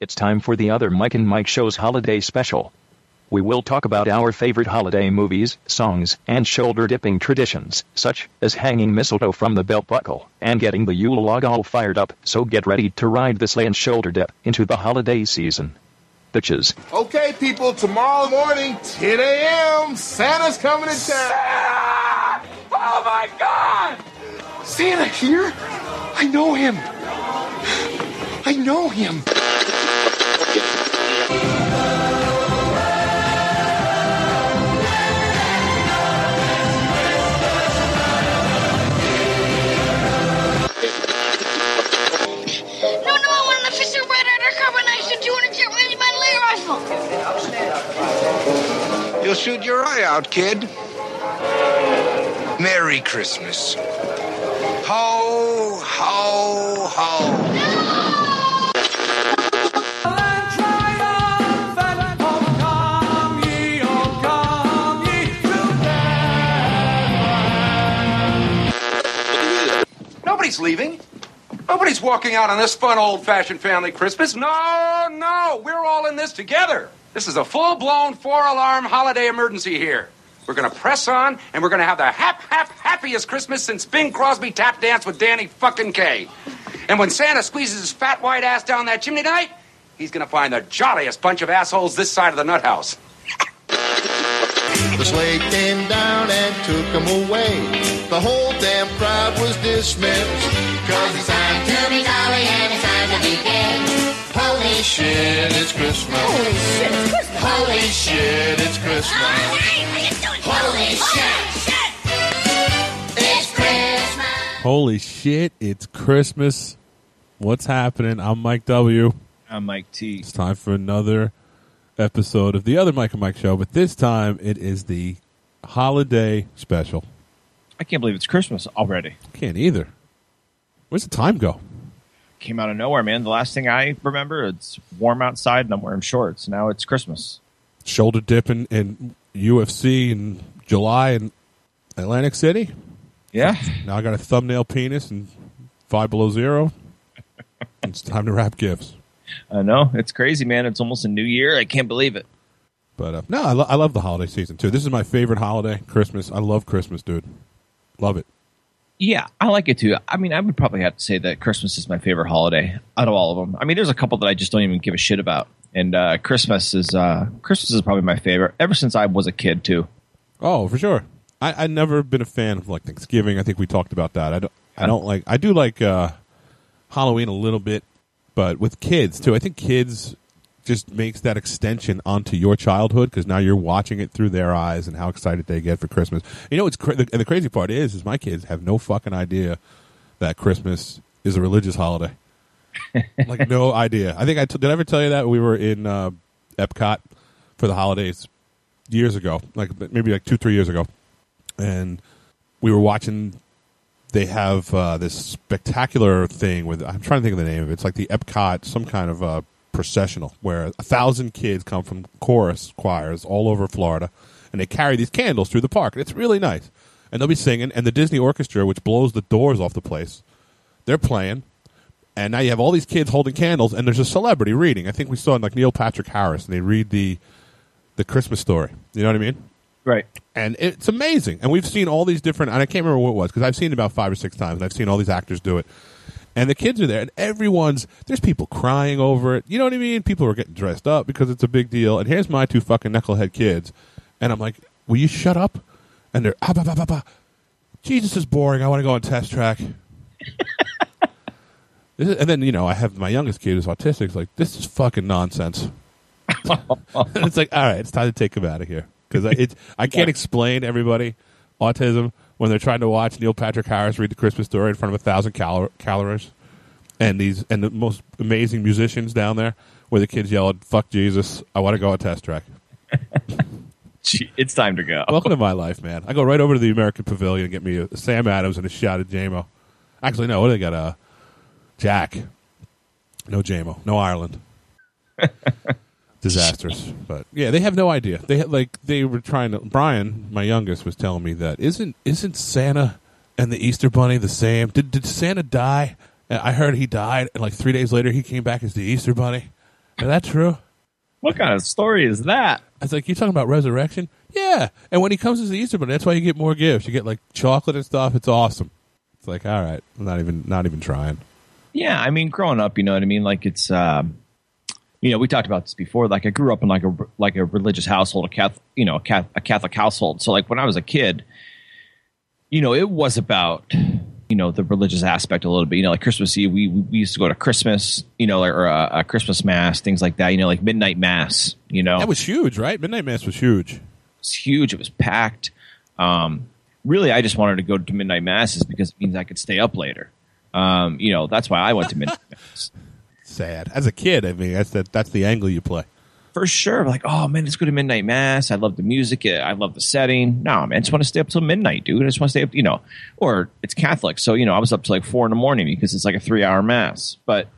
It's time for the other Mike and Mike Show's holiday special. We will talk about our favorite holiday movies, songs, and shoulder dipping traditions, such as hanging mistletoe from the belt buckle and getting the Yule log all fired up. So get ready to ride the sleigh and shoulder dip into the holiday season. Bitches. Okay, people, tomorrow morning, 10 a.m., Santa's coming to town. Santa! Oh my God! Santa here? I know him. I know him. You'll shoot your eye out, kid. Merry Christmas. Ho, ho, ho. Nobody's leaving. Nobody's walking out on this fun old fashioned family Christmas. No, no, we're all in this together. This is a full blown four alarm holiday emergency here. We're gonna press on and we're gonna have the hap hap happiest Christmas since Bing Crosby tap danced with Danny fucking Kaye. And when Santa squeezes his fat white ass down that chimney tonight, he's gonna find the jolliest bunch of assholes this side of the nut house. The sleigh came down and took him away. The whole damn crowd was dismissed. Cause it's time to be jolly and it's time to be gay. Holy shit, it's Christmas. Holy shit, it's Christmas. Holy shit, it's Christmas. Oh, Holy shit, it's Christmas. Holy shit, it's Christmas. What's happening? I'm Mike W. I'm Mike T. It's time for another episode of the other Mike and Mike show, but this time it is the holiday special. I can't believe it's Christmas already. Can't either. Where's the time go? Came out of nowhere, man. The last thing I remember, it's warm outside and I'm wearing shorts. Now it's Christmas. Shoulder dipping in UFC in July in Atlantic City. Yeah. Now I got a thumbnail penis and five below zero. it's time to wrap gifts. I know. It's crazy, man. It's almost a new year. I can't believe it. But uh, no, I, lo- I love the holiday season too. This is my favorite holiday, Christmas. I love Christmas, dude. Love it. Yeah, I like it too. I mean, I would probably have to say that Christmas is my favorite holiday out of all of them. I mean, there's a couple that I just don't even give a shit about. And uh, Christmas is uh, Christmas is probably my favorite ever since I was a kid too. Oh, for sure. I I never been a fan of like Thanksgiving. I think we talked about that. I don't. I don't like. I do like uh, Halloween a little bit, but with kids too. I think kids just makes that extension onto your childhood because now you're watching it through their eyes and how excited they get for Christmas. You know, it's cra- the, and the crazy part is, is my kids have no fucking idea that Christmas is a religious holiday. like no idea. I think I t- did. I ever tell you that we were in uh, Epcot for the holidays years ago, like maybe like two, three years ago, and we were watching. They have uh, this spectacular thing with. I'm trying to think of the name of it. It's like the Epcot, some kind of uh, processional where a thousand kids come from chorus choirs all over Florida, and they carry these candles through the park. It's really nice, and they'll be singing. And the Disney Orchestra, which blows the doors off the place, they're playing. And now you have all these kids holding candles, and there's a celebrity reading. I think we saw like Neil Patrick Harris, and they read the the Christmas story. You know what I mean? Right. and it's amazing. And we've seen all these different, and I can't remember what it was because I've seen it about five or six times, and I've seen all these actors do it. And the kids are there, and everyone's there's people crying over it. You know what I mean? People are getting dressed up because it's a big deal. And here's my two fucking knucklehead kids, and I'm like, "Will you shut up?" And they're ah, bah, bah, bah, bah. Jesus is boring. I want to go on test track. Is, and then you know I have my youngest kid who's autistic. It's like this is fucking nonsense. It's like, all right, it's time to take him out of here because I, it's I can't explain everybody autism when they're trying to watch Neil Patrick Harris read the Christmas story in front of a thousand cal- calories, and these and the most amazing musicians down there where the kids yelled "Fuck Jesus! I want to go on test track." Gee, It's time to go. Welcome to my life, man. I go right over to the American Pavilion and get me a Sam Adams and a shot of JMO. Actually, no, what do they got? Uh, Jack. No JMO. No Ireland. Disastrous, but yeah, they have no idea. They had like they were trying to. Brian, my youngest, was telling me that isn't isn't Santa and the Easter Bunny the same? Did did Santa die? I heard he died, and like three days later, he came back as the Easter Bunny. Is that true? What kind of story is that? I was like, you're talking about resurrection? Yeah. And when he comes as the Easter Bunny, that's why you get more gifts. You get like chocolate and stuff. It's awesome. It's like, all right, I'm not even not even trying. Yeah, I mean, growing up, you know what I mean. Like it's, um, you know, we talked about this before. Like I grew up in like a like a religious household, a Catholic, you know, a Catholic, a Catholic household. So like when I was a kid, you know, it was about you know the religious aspect a little bit. You know, like Christmas Eve, we we used to go to Christmas, you know, or a, a Christmas mass, things like that. You know, like midnight mass. You know, That was huge, right? Midnight Mass was huge. It was huge. It was packed. Um, really, I just wanted to go to midnight masses because it means I could stay up later. Um, you know, that's why I went to midnight mass. Sad. As a kid, I mean, that's the, that's the angle you play. For sure. Like, oh man, let's go to midnight mass. I love the music. I love the setting. No, man, I just want to stay up till midnight, dude. I just want to stay up, you know, or it's Catholic. So, you know, I was up to like four in the morning because it's like a three hour mass. But,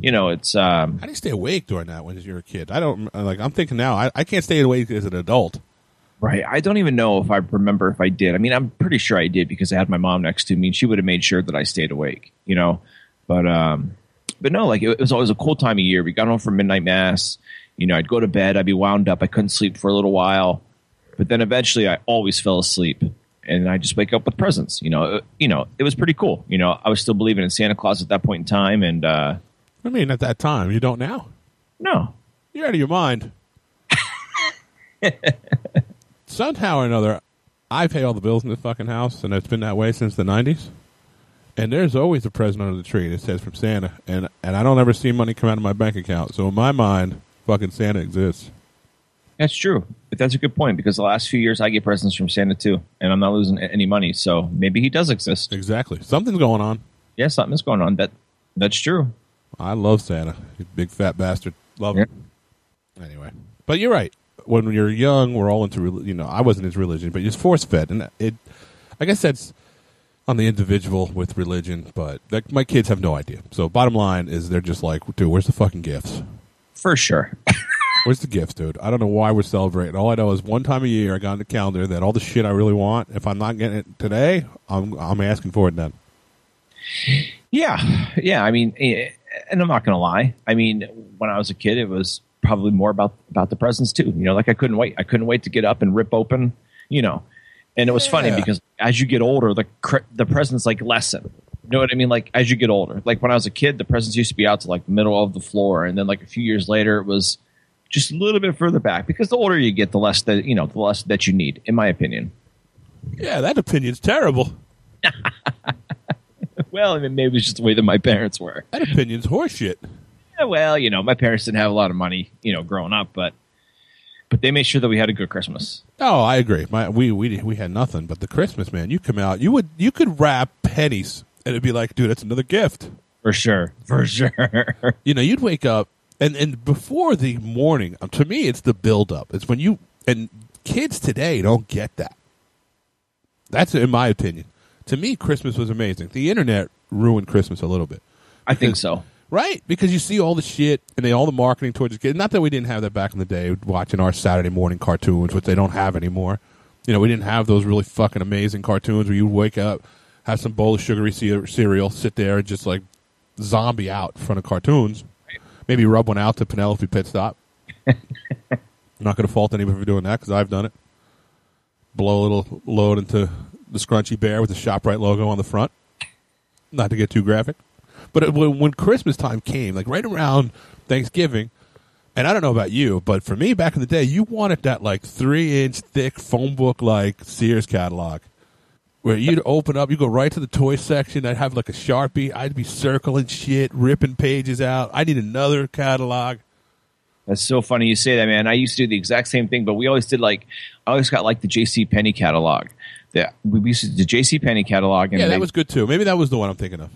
you know, it's, um, How do you stay awake during that when you're a kid? I don't like. I'm thinking now. I, I can't stay awake as an adult. Right. I don't even know if I remember if I did. I mean, I'm pretty sure I did because I had my mom next to me and she would have made sure that I stayed awake, you know. But um but no, like it, was always a cool time of year. We got home from midnight mass. You know, I'd go to bed, I'd be wound up, I couldn't sleep for a little while. But then eventually I always fell asleep and I just wake up with presents. You know, it, you know, it was pretty cool. You know, I was still believing in Santa Claus at that point in time and uh I mean, at that time, you don't now. no. You're out of your mind. Somehow or another, I pay all the bills in this fucking house, and it's been that way since the '90s. And there's always a present under the tree that says from Santa, and and I don't ever see money come out of my bank account. So in my mind, fucking Santa exists. That's true, but that's a good point because the last few years I get presents from Santa too, and I'm not losing any money. So maybe he does exist. Exactly, something's going on. Yeah, something's going on. That that's true. I love Santa, big fat bastard. Love Yeah. him. Anyway, but you're right. When you're young, we're all into you know. I wasn't into religion, but it's force fed, and it. I guess that's on the individual with religion, but like my kids have no idea. So bottom line is, they're just like, dude, where's the fucking gifts? For sure. Where's the gifts, dude? I don't know why we're celebrating. All I know is one time a year I got on the calendar that all the shit I really want, if I'm not getting it today, I'm I'm asking for it then. yeah, yeah. I mean, eh, and I'm not gonna lie. I mean, when I was a kid, it was probably more about about the presents too. You know, like I couldn't wait. I couldn't wait to get up and rip open. You know, and it was funny Yeah. because as you get older, the cr- the presents like lessen. You know what I mean? Like as you get older, like when I was a kid, the presents used to be out to like the middle of the floor, and then like a few years later, it was just a little bit further back. Because the older you get, the less that you know, the less that you need, in my opinion. Yeah, that opinion's terrible. Well, I mean, maybe it's just the way that my parents were. That opinion's horseshit. Yeah, well, you know, my parents didn't have a lot of money, you know, growing up, but but they made sure that we had a good Christmas. Oh, I agree. My we we we had nothing, but the Christmas man, you come out, you would you could wrap pennies, and it'd be like, dude, that's another gift. For sure. For sure. You know, you'd wake up, and and before the morning, um, to me, it's the build up. It's when you and kids today don't get that. That's in my opinion. To me, Christmas was amazing. The internet ruined Christmas a little bit. I think so. Right, because you see all the shit and they all the marketing towards the kids. Not that we didn't have that back in the day, watching our Saturday morning cartoons, which they don't have anymore. You know, we didn't have those really fucking amazing cartoons where you wake up, have some bowl of sugary cereal, sit there and just like zombie out in front of cartoons. Maybe rub one out to Penelope Pit Stop. I'm not going to fault anybody for doing that because I've done it. Blow a little load into the scrunchy bear with the Shoprite logo on the front. Not to get too graphic. But it, when, when Christmas time came, like right around Thanksgiving, and I don't know about you, but for me back in the day, you wanted that like three inch thick phone book like Sears catalog. Where you'd open up, you go right to the toy section. I'd have like a sharpie. I'd be circling shit, ripping pages out. I need another catalog. That's so funny you say that, man. I used to do the exact same thing, but we always did like I always got like the JC Penney catalog. The, we used to do the JC Penney catalog and Yeah, they- that was good too. Maybe that was the one I'm thinking of.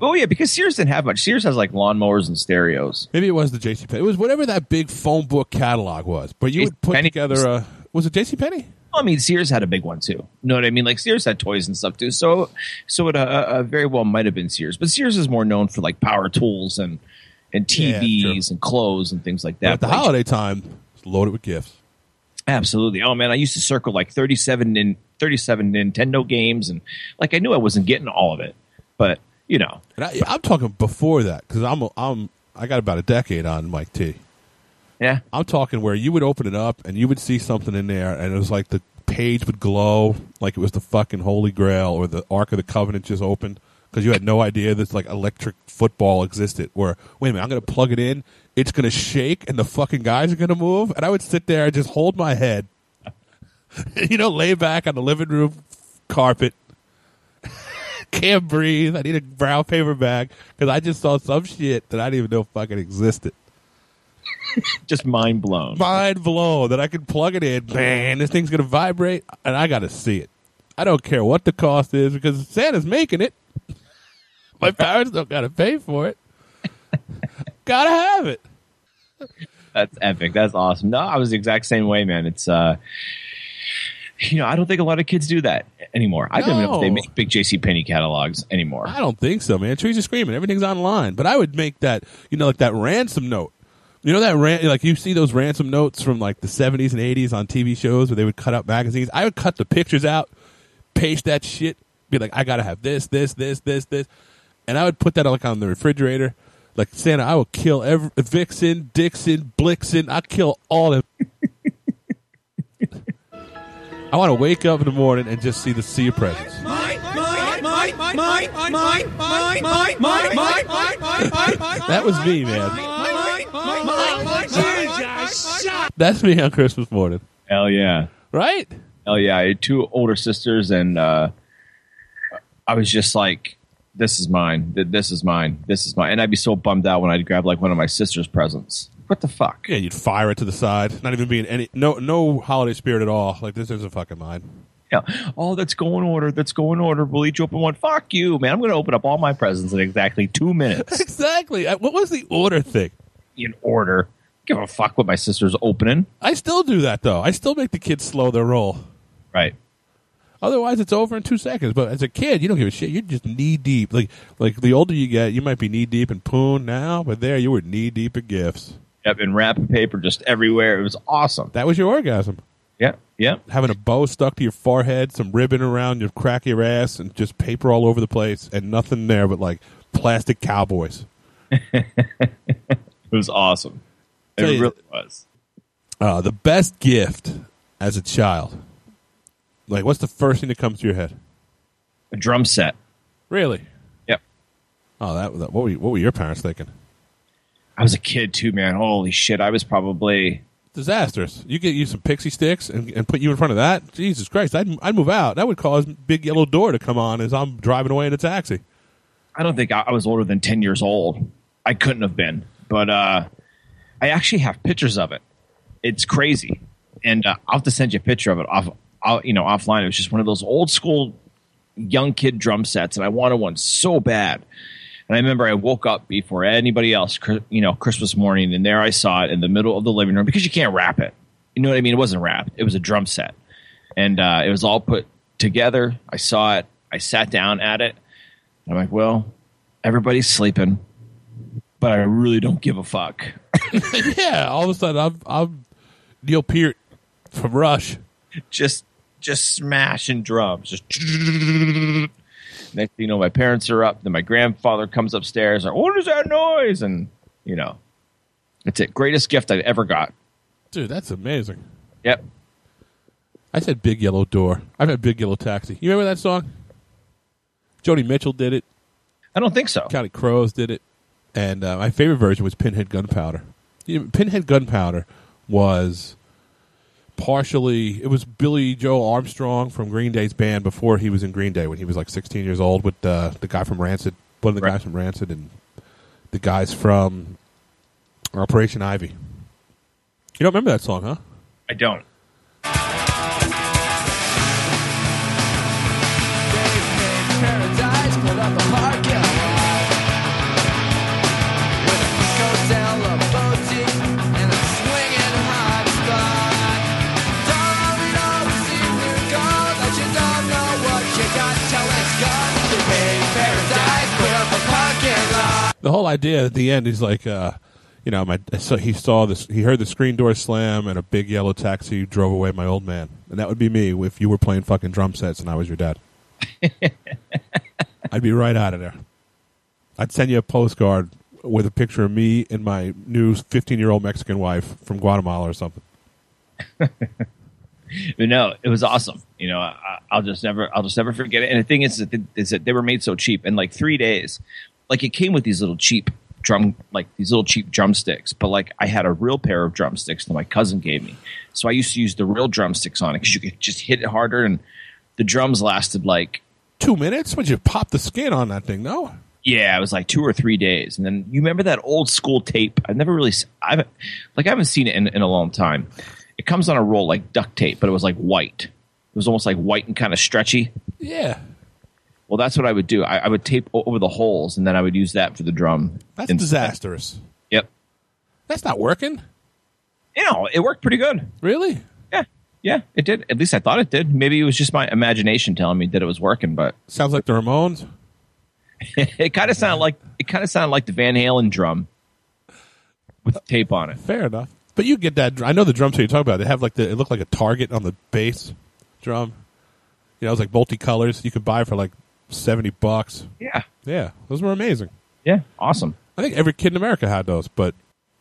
Oh yeah, because Sears didn't have much. Sears has like lawnmowers and stereos. Maybe it was the JC Penney. It was whatever that big phone book catalog was. But you would put JCPenney together a. Was it JC Penney? I mean, Sears had a big one too. You know what I mean? Like Sears had toys and stuff too. So, so it uh, uh, very well might have been Sears, but Sears is more known for like power tools and and TVs true. and clothes and things like But that. at the But, like, holiday time, it's loaded with gifts. absolutely. Oh man, I used to circle like thirty seven in thirty seven Nintendo games, and like I knew I wasn't getting all of it, but you know, And I, I'm talking before that because I'm I'm I got about a decade on Mike T. Yeah. I'm talking where you would open it up and you would see something in there, and it was like the page would glow like it was the fucking Holy Grail or the Ark of the Covenant just opened because you had no idea this like electric football existed. Where wait a minute, I'm gonna plug it in, it's gonna shake, and the fucking guys are gonna move, and I would sit there and just hold my head, you know, lay back on the living room carpet. Can't breathe. I need a brown paper bag because I just saw some shit that I didn't even know fucking existed Just mind blown. mind blown that I can plug it in, man, this thing's gonna vibrate, and I gotta see it. I don't care what the cost is because Santa's making it. My parents don't gotta pay for it. gotta have it. That's epic. That's awesome. No, I was the exact same way, man. It's uh you know, I don't think a lot of kids do that anymore. I don't even know if they make big JC Penney catalogs anymore. I don't think so, man. Trees are screaming. Everything's online. But I would make that, you know, like that ransom note. You know that ran like you see those ransom notes from like the seventies and eighties on TV shows where they would cut out magazines. I would cut the pictures out, paste that shit, be like, I gotta have this, this, this, this, this, and I would put that like on the refrigerator. Like Santa, I will kill every Vixen, Dixon, Blixen. I kill all them. I want to wake up in the morning and just see the sea of presents. That was me, man. That's me on Christmas morning, Hell yeah. right? Hell yeah. I had two older sisters and uh I was just like, This is mine. This is mine. This is mine. And I'd be so bummed out when I'd grab like one of my sister's presents. What the fuck? Yeah, you'd fire it to the side, not even being any no no holiday spirit at all. Like this isn't fucking mine. Yeah. Oh, that's go in order. That's go in order. We'll each open one. Fuck you, man. I'm going to open up all my presents in exactly two minutes. Exactly. Uh, what was the order thing? in order. Give a fuck what my sister's opening. I still do that though. I still make the kids slow their roll. Right. Otherwise, it's over in two seconds. But as a kid, you don't give a shit. You're just knee deep. Like like the older you get, you might be knee deep in poon now, but there you were knee deep in gifts. Yep. And wrapping paper just everywhere. It was awesome. That was your orgasm. Yep. Yep. having a bow stuck to your forehead, some ribbon around your crack your ass, and just paper all over the place, and nothing there but like plastic cowboys. It was awesome. It you- really was. Uh, the best gift as a child. Like, what's the first thing that comes to your head? A drum set. Really? Yep. Oh, that, that what were you, what were your parents thinking? I was a kid too, man. Holy shit. I was probably Disastrous. You get you some pixie sticks and, and put you in front of that. Jesus Christ, I'd I'd move out. That would cause big yellow door to come on as I'm driving away in a taxi. I don't think I, I was older than 10 years old. I couldn't have been. But uh, I actually have pictures of it. It's crazy. And uh, I'll have to send you a picture of it off, I'll, you know, offline. It was just one of those old school young kid drum sets, and I wanted one so bad. And I remember I woke up before anybody else, you know, Christmas morning, and there I saw it in the middle of the living room because you can't wrap it. You know what I mean? It wasn't wrapped. It was a drum set, and uh, it was all put together. I saw it. I sat down at it. I'm like, well, everybody's sleeping, but I really don't give a fuck. yeah, all of a sudden I'm I'm Neil Peart from Rush. just just smashing drums. Just next thing you know, my parents are up. Then my grandfather comes upstairs. Like, what is that noise? And you know, it's it. Greatest gift I've ever got. Dude, that's amazing. Yep. I said Big Yellow Door. I've had Big Yellow Taxi. You remember that song? Joni Mitchell did it. I don't think so. Counting Crows did it. And uh, my favorite version was Pinhead Gunpowder. Pinhead Gunpowder was partially, it was Billie Joe Armstrong from Green Day's band before he was in Green Day when he was like 16 years old with uh, the guy from Rancid, one of the Right. guys from Rancid, and the guys from Operation Ivy. You don't remember that song, huh? I don't. The whole idea at the end is like uh you know my so he saw this he heard the screen door slam and a big yellow taxi drove away my old man and that would be me if you were playing fucking drum sets and i was your dad i'd be right out of there i'd send you a postcard with a picture of me and my new 15 year old Mexican wife from Guatemala or something. But no, it was awesome. You know, I, I'll just never, I'll just never forget it. And the thing is, that, is that they were made so cheap in like three days. Like it came with these little cheap drum, like these little cheap drumsticks. But like I had a real pair of drumsticks that my cousin gave me, so I used to use the real drumsticks on it because you could just hit it harder, and the drums lasted like Two minutes? Would you pop the skin on that thing? No. yeah, it was like two or three days. And then you remember that old school tape? I've never really, s- I haven't, like I haven't seen it in, in a long time. It comes on a roll like duct tape, but it was like white. It was almost like white and kind of stretchy. Yeah. Well, that's what I would do. I, I would tape over the holes, and then I would use that for the drum. That's instead. disastrous. Yep. That's not working. You know, it worked pretty good. Really? Yeah, yeah, it did. At least I thought it did. Maybe it was just my imagination telling me that it was working, but Sounds like the Ramones. it kind of sounded like it kind of sounded like the Van Halen drum with tape on it. Fair enough. But you get that. I know the drum set you're talking about. They have like the. It looked like a target on the bass drum. You know, it was like multicolors. You could buy for like seventy bucks. Yeah, Yeah, those were amazing. yeah, awesome. I think every kid in America had those, but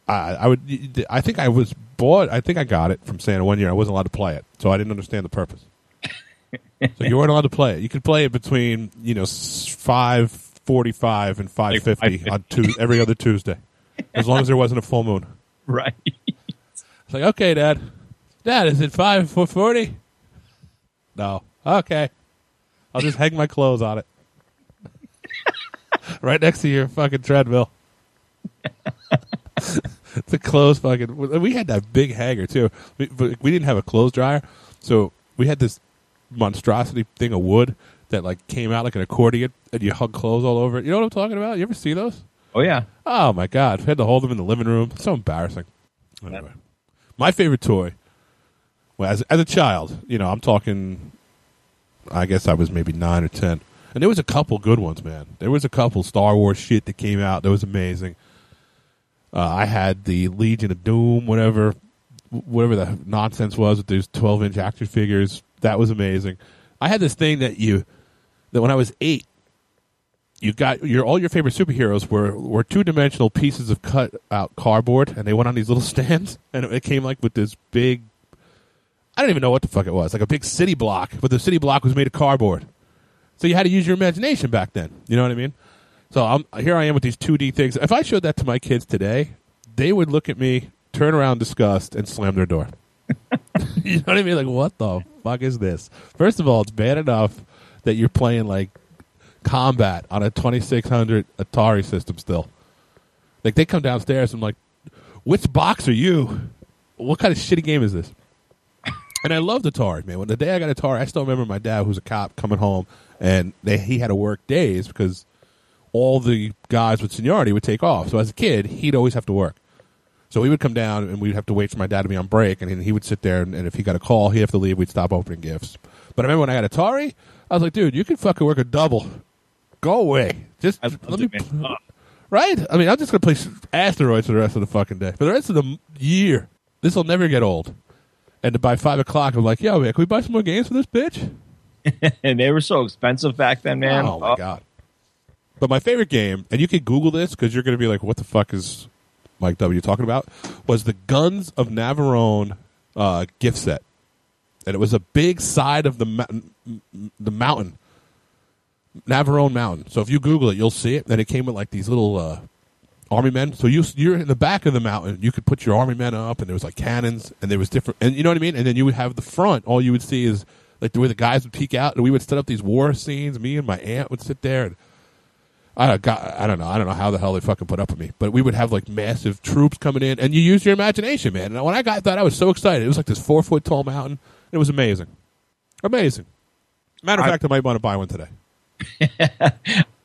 I, I would. I think I was bought. I think I got it from Santa one year. I wasn't allowed to play it, so I didn't understand the purpose. so you weren't allowed to play it. You could play it between you know five forty-five and five fifty on tu- every other Tuesday, as long as there wasn't a full moon. Right. It's like, okay, Dad. Dad, is it five four forty? No. Okay. I'll just hang my clothes on it. right next to your fucking treadmill. the clothes fucking. We had that big hanger too. We, but we didn't have a clothes dryer, so we had this monstrosity thing of wood that like came out like an accordion, and you hung clothes all over it. You know what I'm talking about? You ever see those? Oh yeah. Oh my god, we had to hold them in the living room. So embarrassing. Anyway, my favorite toy, well, as as a child, you know, I'm talking. I guess I was maybe nine or ten, and there was a couple good ones, man. There was a couple Star Wars shit that came out that was amazing. Uh, I had the Legion of Doom, whatever, whatever the nonsense was with those 12 inch action figures. That was amazing. I had this thing that you that when I was eight, you got your all your favorite superheroes were were two dimensional pieces of cut out cardboard, and they went on these little stands, and it came like with this big. I don't even know what the fuck it was, like a big city block, but the city block was made of cardboard. So you had to use your imagination back then. You know what I mean? So I'm here. I am with these 2D things. If I showed that to my kids today, they would look at me, turn around, disgust, and slam their door. you know what I mean? Like, what the fuck is this? First of all, it's bad enough that you're playing like combat on a 2600 Atari system still. Like they come downstairs and I'm like, which box are you? What kind of shitty game is this? And I loved Atari, man. When the day I got Atari, I still remember my dad, who's a cop, coming home, and they, he had to work days because all the guys with seniority would take off. So as a kid, he'd always have to work. So we would come down and we'd have to wait for my dad to be on break, and he would sit there, and, and if he got a call, he'd have to leave. We'd stop opening gifts. But I remember when I got Atari, I was like, dude, you can fucking work a double. Go away. Just let me. it. Oh, Right? I mean, I'm just gonna play asteroids for the rest of the fucking day. For the rest of the year, this will never get old. And by five o'clock, I'm like, yo, man, can we buy some more games for this bitch? and they were so expensive back then, man. Oh my god! But my favorite game, and you can Google this because you're going to be like, "What the fuck is Mike W talking about?" Was the Guns of Navarone uh, gift set, and it was a big side of the mountain, the mountain, Navarone Mountain. So if you Google it, you'll see it. And it came with like these little uh, army men. So you you're in the back of the mountain. You could put your army men up, and there was like cannons, and there was different, and you know what I mean. And then you would have the front. All you would see is like the way the guys would peek out, and we would set up these war scenes. Me and my aunt would sit there, and I don't, I don't know, I don't know how the hell they fucking put up with me, but we would have like massive troops coming in, and you use your imagination, man. And when I got that, I was so excited. It was like this four foot tall mountain. It was amazing, amazing. Matter of I- fact, I might want to buy one today.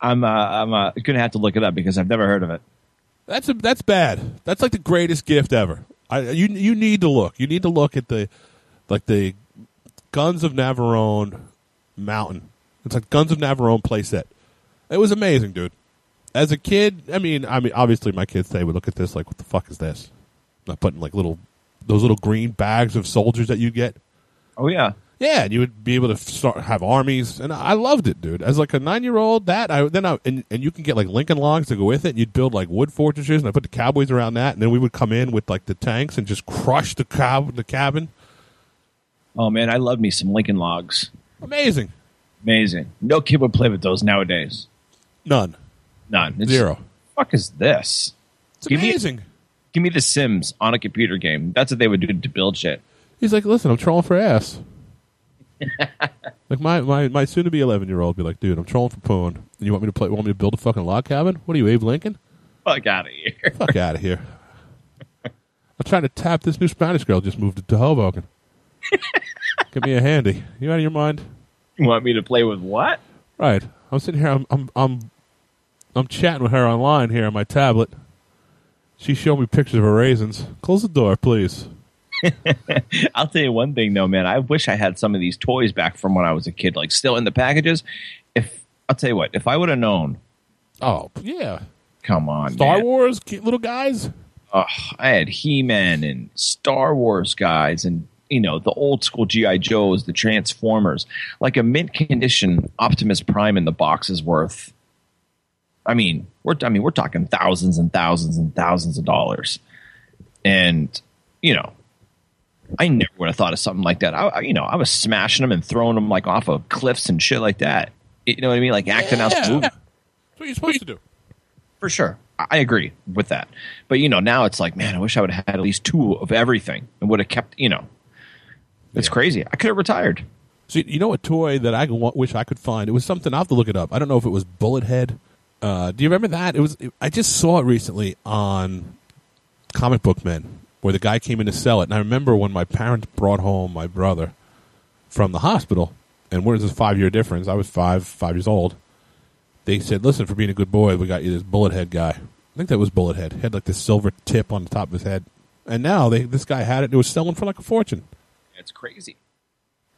I'm uh, I'm uh, gonna have to look it up because I've never heard of it. That's a, that's bad. That's like the greatest gift ever. I, you you need to look. You need to look at the like the Guns of Navarone mountain. It's like Guns of Navarone playset. It was amazing, dude. As a kid, I mean, I mean, obviously, my kids today would look at this like, "What the fuck is this?" Not putting like little those little green bags of soldiers that you get. Oh yeah, Yeah, and you would be able to start have armies, and I loved it, dude. As like a nine year old, that I then I and, and you can get like Lincoln logs to go with it, and you'd build like wood fortresses, and I put the cowboys around that, and then we would come in with like the tanks and just crush the cow the cabin. Oh man, I love me some Lincoln Logs. Amazing. Amazing. No kid would play with those nowadays. None. None. It's- Zero. Fuck is this? It's Give me- amazing. Give me The Sims on a computer game. That's what they would do to build shit. He's like, listen, I'm trolling for ass. Like my my my soon to be eleven year old be like, dude, I'm trolling for poon, and you want me to play? Want me to build a fucking log cabin? What are you, Abe Lincoln? Fuck out of here. Fuck out of here. I'm trying to tap this new Spanish girl just moved to Hoboken. Give me a handy. You out of your mind? You want me to play with what? Right. I'm sitting here. I'm I'm I'm, I'm chatting with her online here on my tablet. She showed me pictures of her raisins. Close the door, please. I'll tell you one thing though, man. I wish I had some of these toys back from when I was a kid, like still in the packages. If I'll tell you what, if I would have known, Oh yeah, come on, Star man. Wars little guys. Ugh, I had He Man and Star Wars guys, and you know the old school GI Joes, the Transformers. Like a mint condition Optimus Prime in the box is worth. I mean, we're I mean we're talking thousands and thousands and thousands of dollars, and you know, I never would have thought of something like that. I, you know I was smashing them and throwing them like off of cliffs and shit like that. You know what I mean? Like acting out the Yeah. movie. That's what you're supposed to do. For sure. I agree with that. But, you know, now it's like, man, I wish I would have had at least two of everything and would have kept, you know, it's crazy. I could have retired. So you know a toy that I wish I could find? It was something I have to look it up. I don't know if it was Bullet Head. Uh, do you remember that? It was. I just saw it recently on Comic Book Men, where the guy came in to sell it, and I remember when my parents brought home my brother from the hospital, and where's this five year difference? I was five, five years old. They said, "Listen, for being a good boy, we got you this Bullet Head guy." I think that was Bullet Head. He had like this silver tip on the top of his head, and now they this guy had it. It was selling for like a fortune. It's crazy.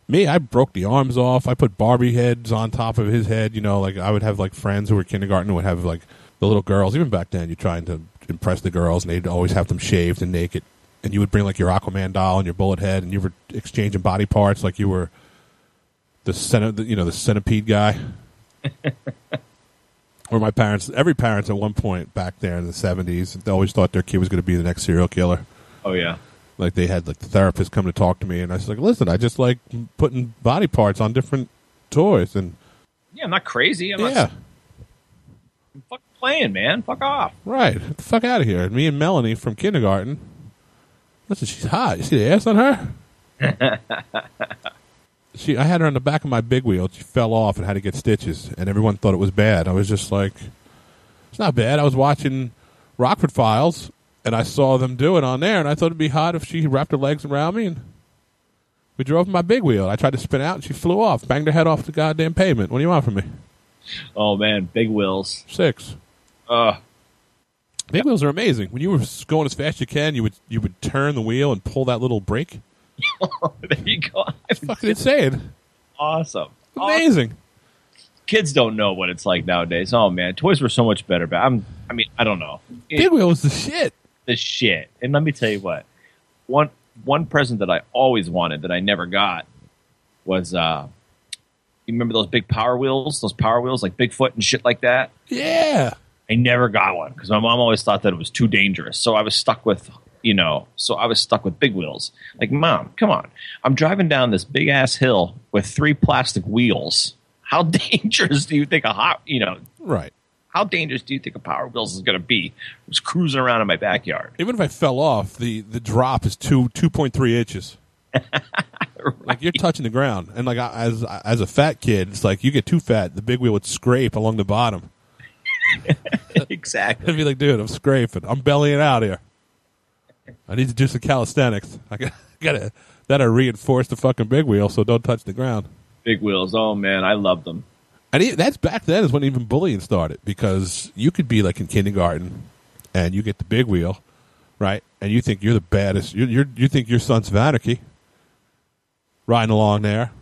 Me, I broke the arms off. I put Barbie heads on top of his head. You know, like I would have like friends who were kindergarten who would have like the little girls. Even back then, you're trying to impress the girls, and they'd always have them shaved and naked. And you would bring like your Aquaman doll and your bullet head, and you were exchanging body parts like you were the centi- you know, the centipede guy. or my parents, every parents at one point back there in the '70s, they always thought their kid was going to be the next serial killer Oh, yeah. like they had like the therapist come to talk to me and I was like, listen, I just like putting body parts on different toys and Yeah, I'm not crazy. I'm yeah, not I'm fucking playing, man. Fuck off. right. Get the fuck out of here. Me and Melanie from kindergarten. Listen, she's hot. You see the ass on her? she, I had her on the back of my big wheel. She fell off and had to get stitches, and everyone thought it was bad. I was just like, it's not bad. I was watching Rockford Files, and I saw them do it on there, and I thought it'd be hot if she wrapped her legs around me and we drove my big wheel. I tried to spin out, and she flew off, banged her head off the goddamn pavement. What do you want from me? Oh, man. Big wheels. Six. Ugh. Big wheels are amazing. When you were going as fast as you can, you would you would turn the wheel and pull that little brake. there you go. Fucking insane. awesome. Amazing. Kids don't know what it's like nowadays. Oh, man. Toys were so much better. But I'm, I mean, I don't know. It- Big wheel is the shit. the shit. And let me tell you what, one one present that I always wanted that I never got was uh you remember those big power wheels, those power wheels like Bigfoot and shit like that? Yeah. I never got one because my mom always thought that it was too dangerous. So I was stuck with, you know, so I was stuck with big wheels. Like, mom, come on. I'm driving down this big ass hill with three plastic wheels. How dangerous do you think a hot, you know, Right. how dangerous do you think a power wheels is going to be? Just cruising around in my backyard. Even if I fell off, the, the drop is two two point three inches. Like you're touching the ground, and like I- as as a fat kid, it's like you get too fat, the big wheel would scrape along the bottom. exactly. I'd be like, dude, I'm scraping, I'm bellying out here. I need to do some calisthenics. I got gotta gotta reinforce the fucking big wheel so don't touch the ground. Big wheels. Oh man, I love them. And e- that's back then is when even bullying started because you could be like in kindergarten and you get the big wheel, right? And you think you're the baddest. You you're, you think your Sons of Anarchy riding along there,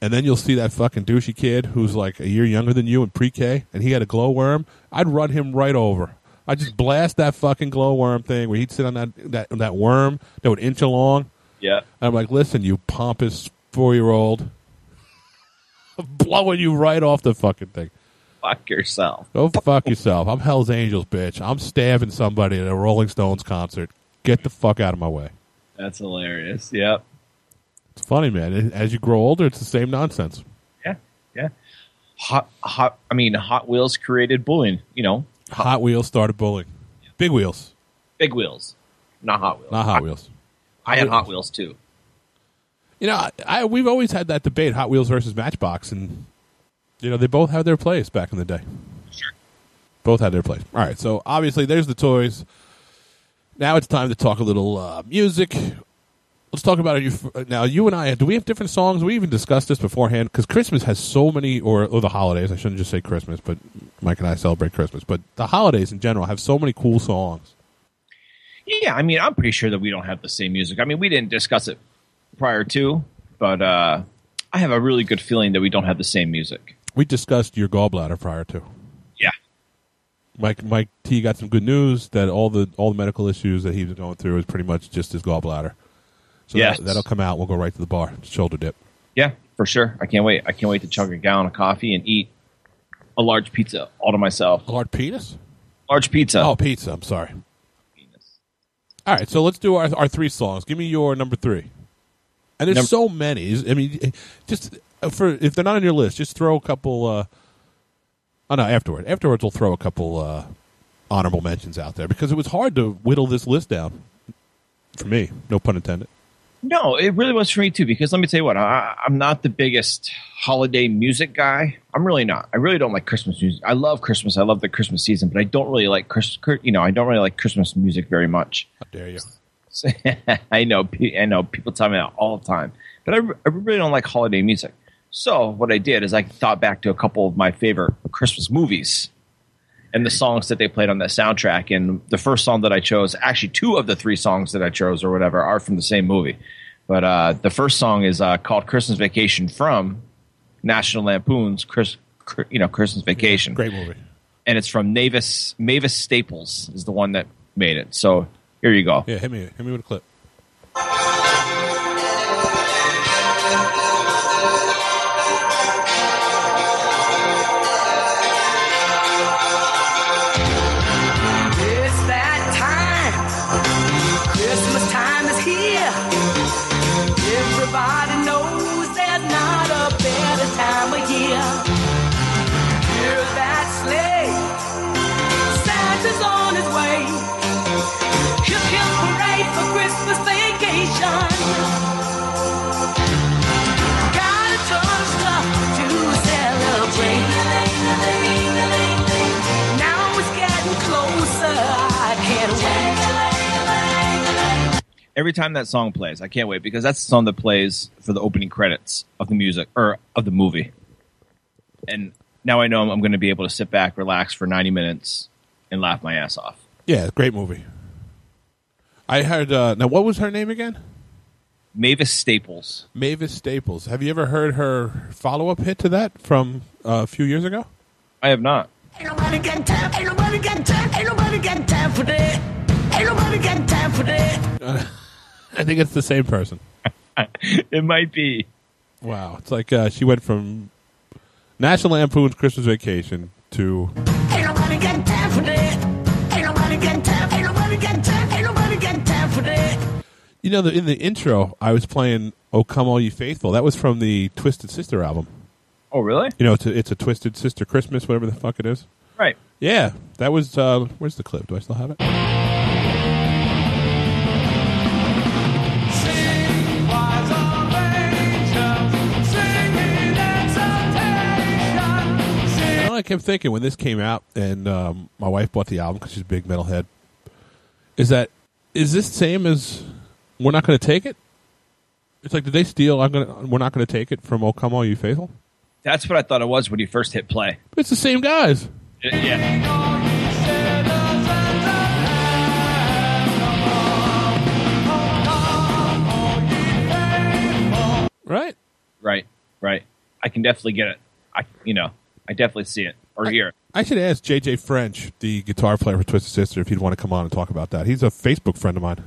and then you'll see that fucking douchey kid who's like a year younger than you in pre-K, and he had a glowworm. I'd run him right over. I would just blast that fucking glowworm thing where he'd sit on that that that worm that would inch along. Yeah. And I'm like, listen, you pompous four year old. Blowing you right off the fucking thing. Fuck yourself. Go fuck yourself. I'm Hell's Angels, bitch. I'm stabbing somebody at a Rolling Stones concert. Get the fuck out of my way. That's hilarious. Yep. It's funny, man. As you grow older, it's the same nonsense. Yeah. Yeah. Hot, hot. I mean, Hot Wheels created bullying. You know, Hot Wheels started bullying. Big Wheels, big wheels, not Hot Wheels. not Hot Wheels. I had Hot Wheels too. You know, I, I we've always had that debate: Hot Wheels versus Matchbox, and you know they both had their place back in the day. Sure. Both had their place. All right, so obviously there's the toys. Now it's time to talk a little uh, music. Let's talk about it. Now, you and I, do we have different songs? We even discussed this beforehand because Christmas has so many, or, or the holidays. I shouldn't just say Christmas, but Mike and I celebrate Christmas. But the holidays in general have so many cool songs. Yeah, I mean, I'm pretty sure that we don't have the same music. I mean, we didn't discuss it prior to, but uh, I have a really good feeling that we don't have the same music. We discussed your gallbladder prior to. Yeah. Mike Mike T got some good news that all the all the medical issues that he was going through is pretty much just his gallbladder. So Yes. that, that'll come out. We'll go right to the bar. Shoulder dip. Yeah, for sure. I can't wait. I can't wait to chug a gallon of coffee and eat a large pizza all to myself. A large penis? Large pizza. Oh, pizza. I'm sorry. Penis. All right, so let's do our our three songs. Give me your number three. And there's Number- so many. I mean, just uh, for if they're not on your list, just throw a couple. Uh, oh no, afterward. Afterwards, we'll throw a couple uh, honorable mentions out there because it was hard to whittle this list down. For me, no pun intended. No, it really was for me too. Because let me tell you what, I, I'm not the biggest holiday music guy. I'm really not. I really don't like Christmas music. I love Christmas. I love the Christmas season, but I don't really like Chris. You know, I don't really like Christmas music very much. How dare you? I know. I know. People tell me that all the time, but I, I really don't like holiday music. So what I did is I thought back to a couple of my favorite Christmas movies and the songs that they played on that soundtrack. And the first song that I chose, actually, two of the three songs that I chose or whatever, are from the same movie. But uh, the first song is uh, called "Christmas Vacation" from National Lampoon's Chris, you know, Christmas Vacation Great movie. and it's from Mavis Mavis Staples is the one that made it. So here you go. Yeah, hit me, hit me with a clip. Every time that song plays, I can't wait because that's the song that plays for the opening credits of the music or of the movie. And now I know I'm going to be able to sit back, relax for 90 minutes, and laugh my ass off. Yeah, great movie. I heard. Uh, now, what was her name again? Mavis Staples. Mavis Staples. Have you ever heard her follow-up hit to that from uh, a few years ago? I have not. Ain't nobody got time. Ain't nobody got time. Ain't nobody got time for that. Ain't nobody got time for that. I think it's the same person. it might be. Wow, it's like uh, she went from National Lampoon's Christmas Vacation to Ain't nobody got time for that. Ain't nobody got time. Ain't nobody got time. Ain't nobody got time for that. you know the, in the intro I was playing "Oh Come All You Faithful." That was from the Twisted Sister album. Oh, really? You know, it's a, it's a Twisted Sister Christmas, whatever the fuck it is. Right. Yeah, that was. Uh, where's the clip? Do I still have it? I kept thinking when this came out, and um, my wife bought the album because she's a big metalhead. Is that is this same as we're not going to take it? It's like did they steal? I'm gonna. We're not going to take it from "Oh Come All You Faithful." That's what I thought it was when you first hit play. It's the same guys, Yeah. right? Right. Right. I can definitely get it. I, you know, I definitely see it or hear it. I should ask Jay Jay French, the guitar player for Twisted Sister, if he'd want to come on and talk about that. He's a Facebook friend of mine.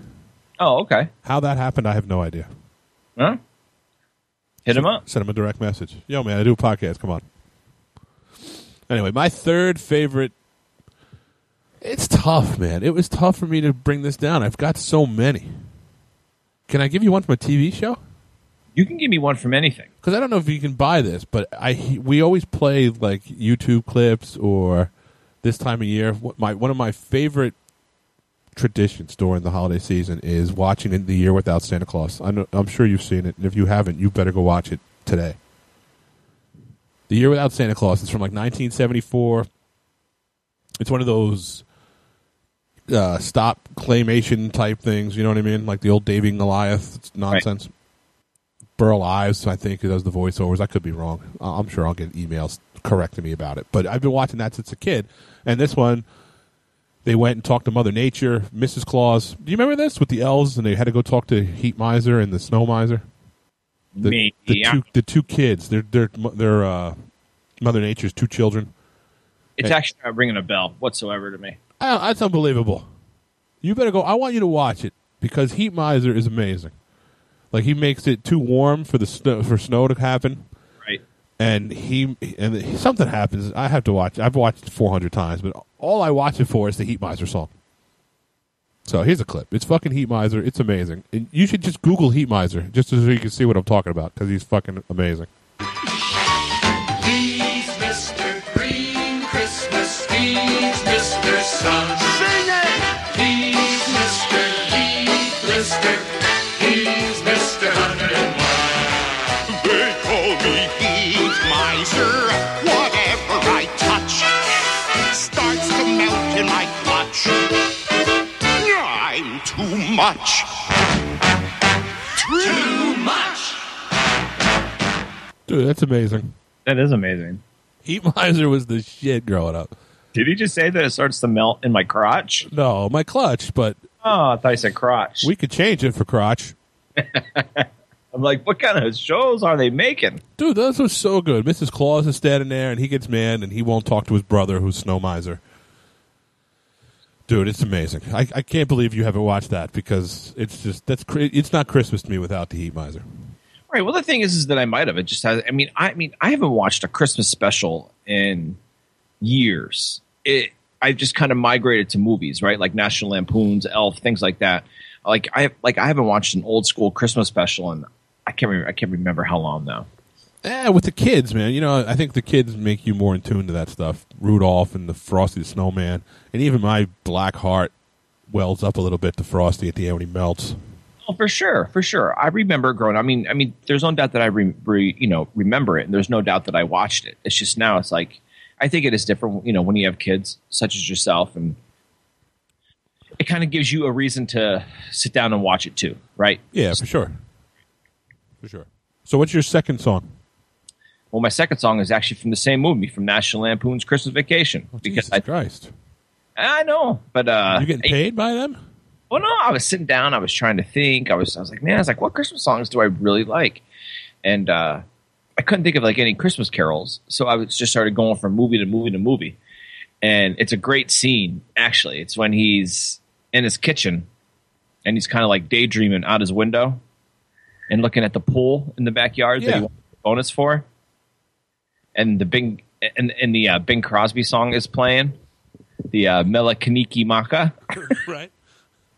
Oh, okay. How that happened, I have no idea. Huh? Hit him up. Send him a direct message. Yo, man, I do a podcast. Come on. Anyway, my third favorite. It's tough, man. It was tough for me to bring this down. I've got so many. Can I give you one from a TV show? You can give me one from anything. Because I don't know if you can buy this, but I we always play like YouTube clips or this time of year. My one of my favorite traditions during the holiday season is watching in the year without Santa Claus. I know, I'm sure you've seen it, and if you haven't, you better go watch it today. The Year Without Santa Claus is from like 1974. It's one of those uh, stop claymation type things. You know what I mean? Like the old Davey and Goliath it's nonsense. Burl Ives, I think, who does the voiceovers. I could be wrong. I- I'm sure I'll get emails correcting me about it. But I've been watching that since a kid. And this one, they went and talked to Mother Nature, Mrs. Claus. Do you remember this with the elves? And they had to go talk to Heat Miser and the Snow Miser. The, Me, the yeah. two the two kids. They're they're they're uh, Mother Nature's two children. It's actually not ringing a bell whatsoever to me. Ah, that's unbelievable. You better go. I want you to watch it because Heat Miser is amazing. Like he makes it too warm for the snow for snow to happen, Right. and he and he- something happens. I have to watch. I've watched it four hundred times, but all I watch it for is the Heat Miser song. So here's a clip. It's fucking Heat Miser. It's amazing. And you should just Google Heat Miser just so you can see what I'm talking about because he's fucking amazing. He's Mr. Green Christmas. He's Mr. Sun. Much. Too much. Dude, that's amazing. That is amazing. Heat Miser was the shit growing up. Did he just say that it starts to melt in my crotch? No, my clutch, but Oh, I thought he said crotch. we could change it for crotch. I'm like, what kind of shows are they making? Dude, those were so good. Mrs. Claus is standing there, and he gets mad, and he won't talk to his brother, who's Snow Miser. Dude, it's amazing. I, I can't believe you haven't watched that because it's just that's it's not Christmas to me without the Heat Miser. Right. Well, the thing is, is that I might have. It just has. I mean, I mean, I haven't watched a Christmas special in years. It. I've just kind of migrated to movies, right? Like National Lampoon's, Elf, things like that. Like I like I haven't watched an old school Christmas special, and I can't remember. I can't remember how long now. Eh, with the kids, man. You know, I think the kids make you more in tune to that stuff. Rudolph and the Frosty the Snowman, and even my black heart wells up a little bit to Frosty at the end when he melts. Oh, for sure, for sure. I remember growing. I mean, I mean, there's no doubt that I re, re, you know remember it, and there's no doubt that I watched it. It's just now, it's like I think it is different. You know, when you have kids such as yourself, and it kind of gives you a reason to sit down and watch it too, right? Yeah, for sure, for sure. So, what's your second song? Well, my second song is actually from the same movie, from National Lampoon's Christmas Vacation, because Jesus I, Christ, I know, but uh, you getting paid by them? Well, no, I was sitting down. I was trying to think. I was, I was like, man, I was like, what Christmas songs do I really like? And uh, I couldn't think of like any Christmas carols, so I was just started going from movie to movie to movie. And it's a great scene, actually. It's when he's in his kitchen and he's kind of like daydreaming out his window and looking at the pool in the backyard that he won the bonus for. And the Bing and, and the uh, Bing Crosby song is playing, the uh, Mela Kaniki Maka right.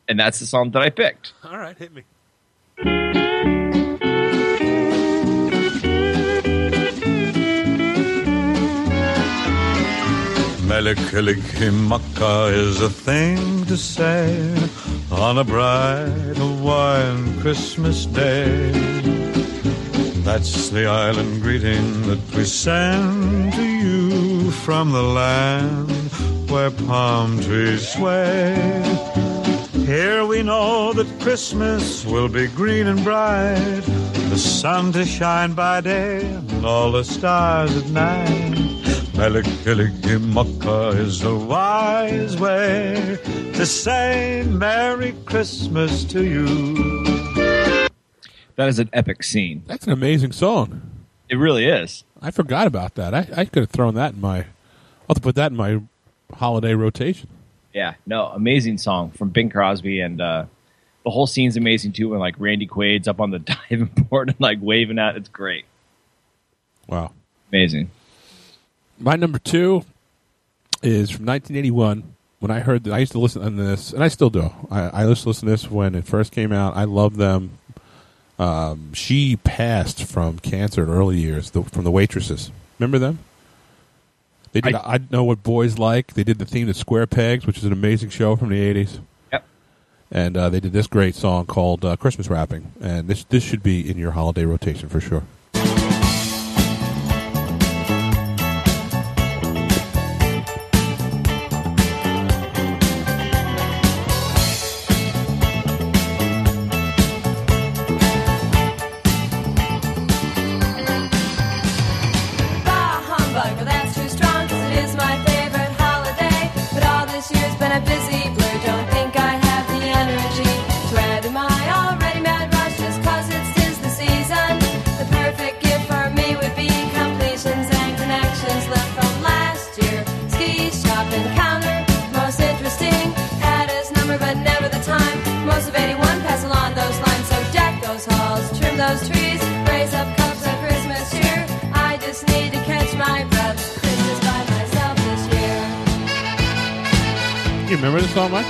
and that's the song that I picked. All right, hit me. Mele Kalikimaka is a thing to say on a bright Hawaiian Christmas day. That's the island greeting that we send to you from the land where palm trees sway. Here we know that Christmas will be green and bright, the sun to shine by day and all the stars at night. Mele Kalikimaka is a wise way to say Merry Christmas to you. That is an epic scene. That's an amazing song. It really is. I forgot about that. I, I could have thrown that in my. I'll have to put that in my holiday rotation. Yeah, no, amazing song from Bing Crosby and uh, the whole scene's amazing too. When like Randy Quaid's up on the diving board and like waving at, it's great, Wow. amazing. My number two is from 1981. When I heard that, I used to listen to this, and I still do. I, I used to listen to this when it first came out. I love them. Um, she passed from cancer in early years the, from the waitresses. Remember them? They did. I, know what boys like. They did the theme to Square Pegs, which is an amazing show from the 80s. Yep. And uh, they did this great song called uh, "Christmas Wrapping," and this this should be in your holiday rotation for sure. Those trees, raise up cups of Christmas cheer. I just need to catch my breath. Christmas by myself this year. You remember this song, Mike?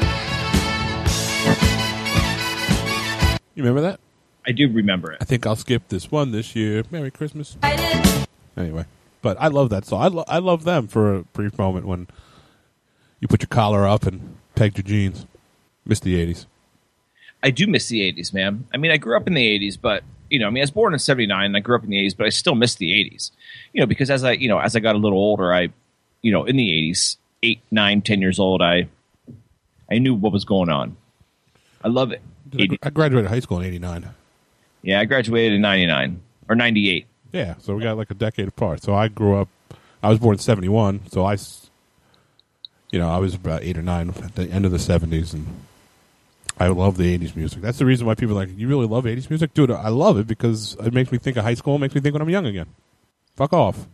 You remember that? I do remember it. I think I'll skip this one this year. Merry Christmas. Anyway, but I love that song. I, lo- I love them for a brief moment when you put your collar up and pegged your jeans. Miss the 80s. I do miss the '80s, man. I mean, I grew up in the '80s, but you know, I mean, I was born in '79, and I grew up in the '80s, but I still miss the '80s. You know, because as I, you know, as I got a little older, I, you know, in the '80s, eight, nine, ten years old, I, I knew what was going on. I love it. I I graduated high school in 89. Yeah, I graduated in '99 or '98. Yeah, so we got like a decade apart. So I grew up, I was born in 71, so I, you know, I was about eight or nine at the end of the 70s, and I love the 80s music. That's the reason why people are like, you really love 80s music? Dude, I love it because it makes me think of high school, it makes me think when I'm young again. Fuck off.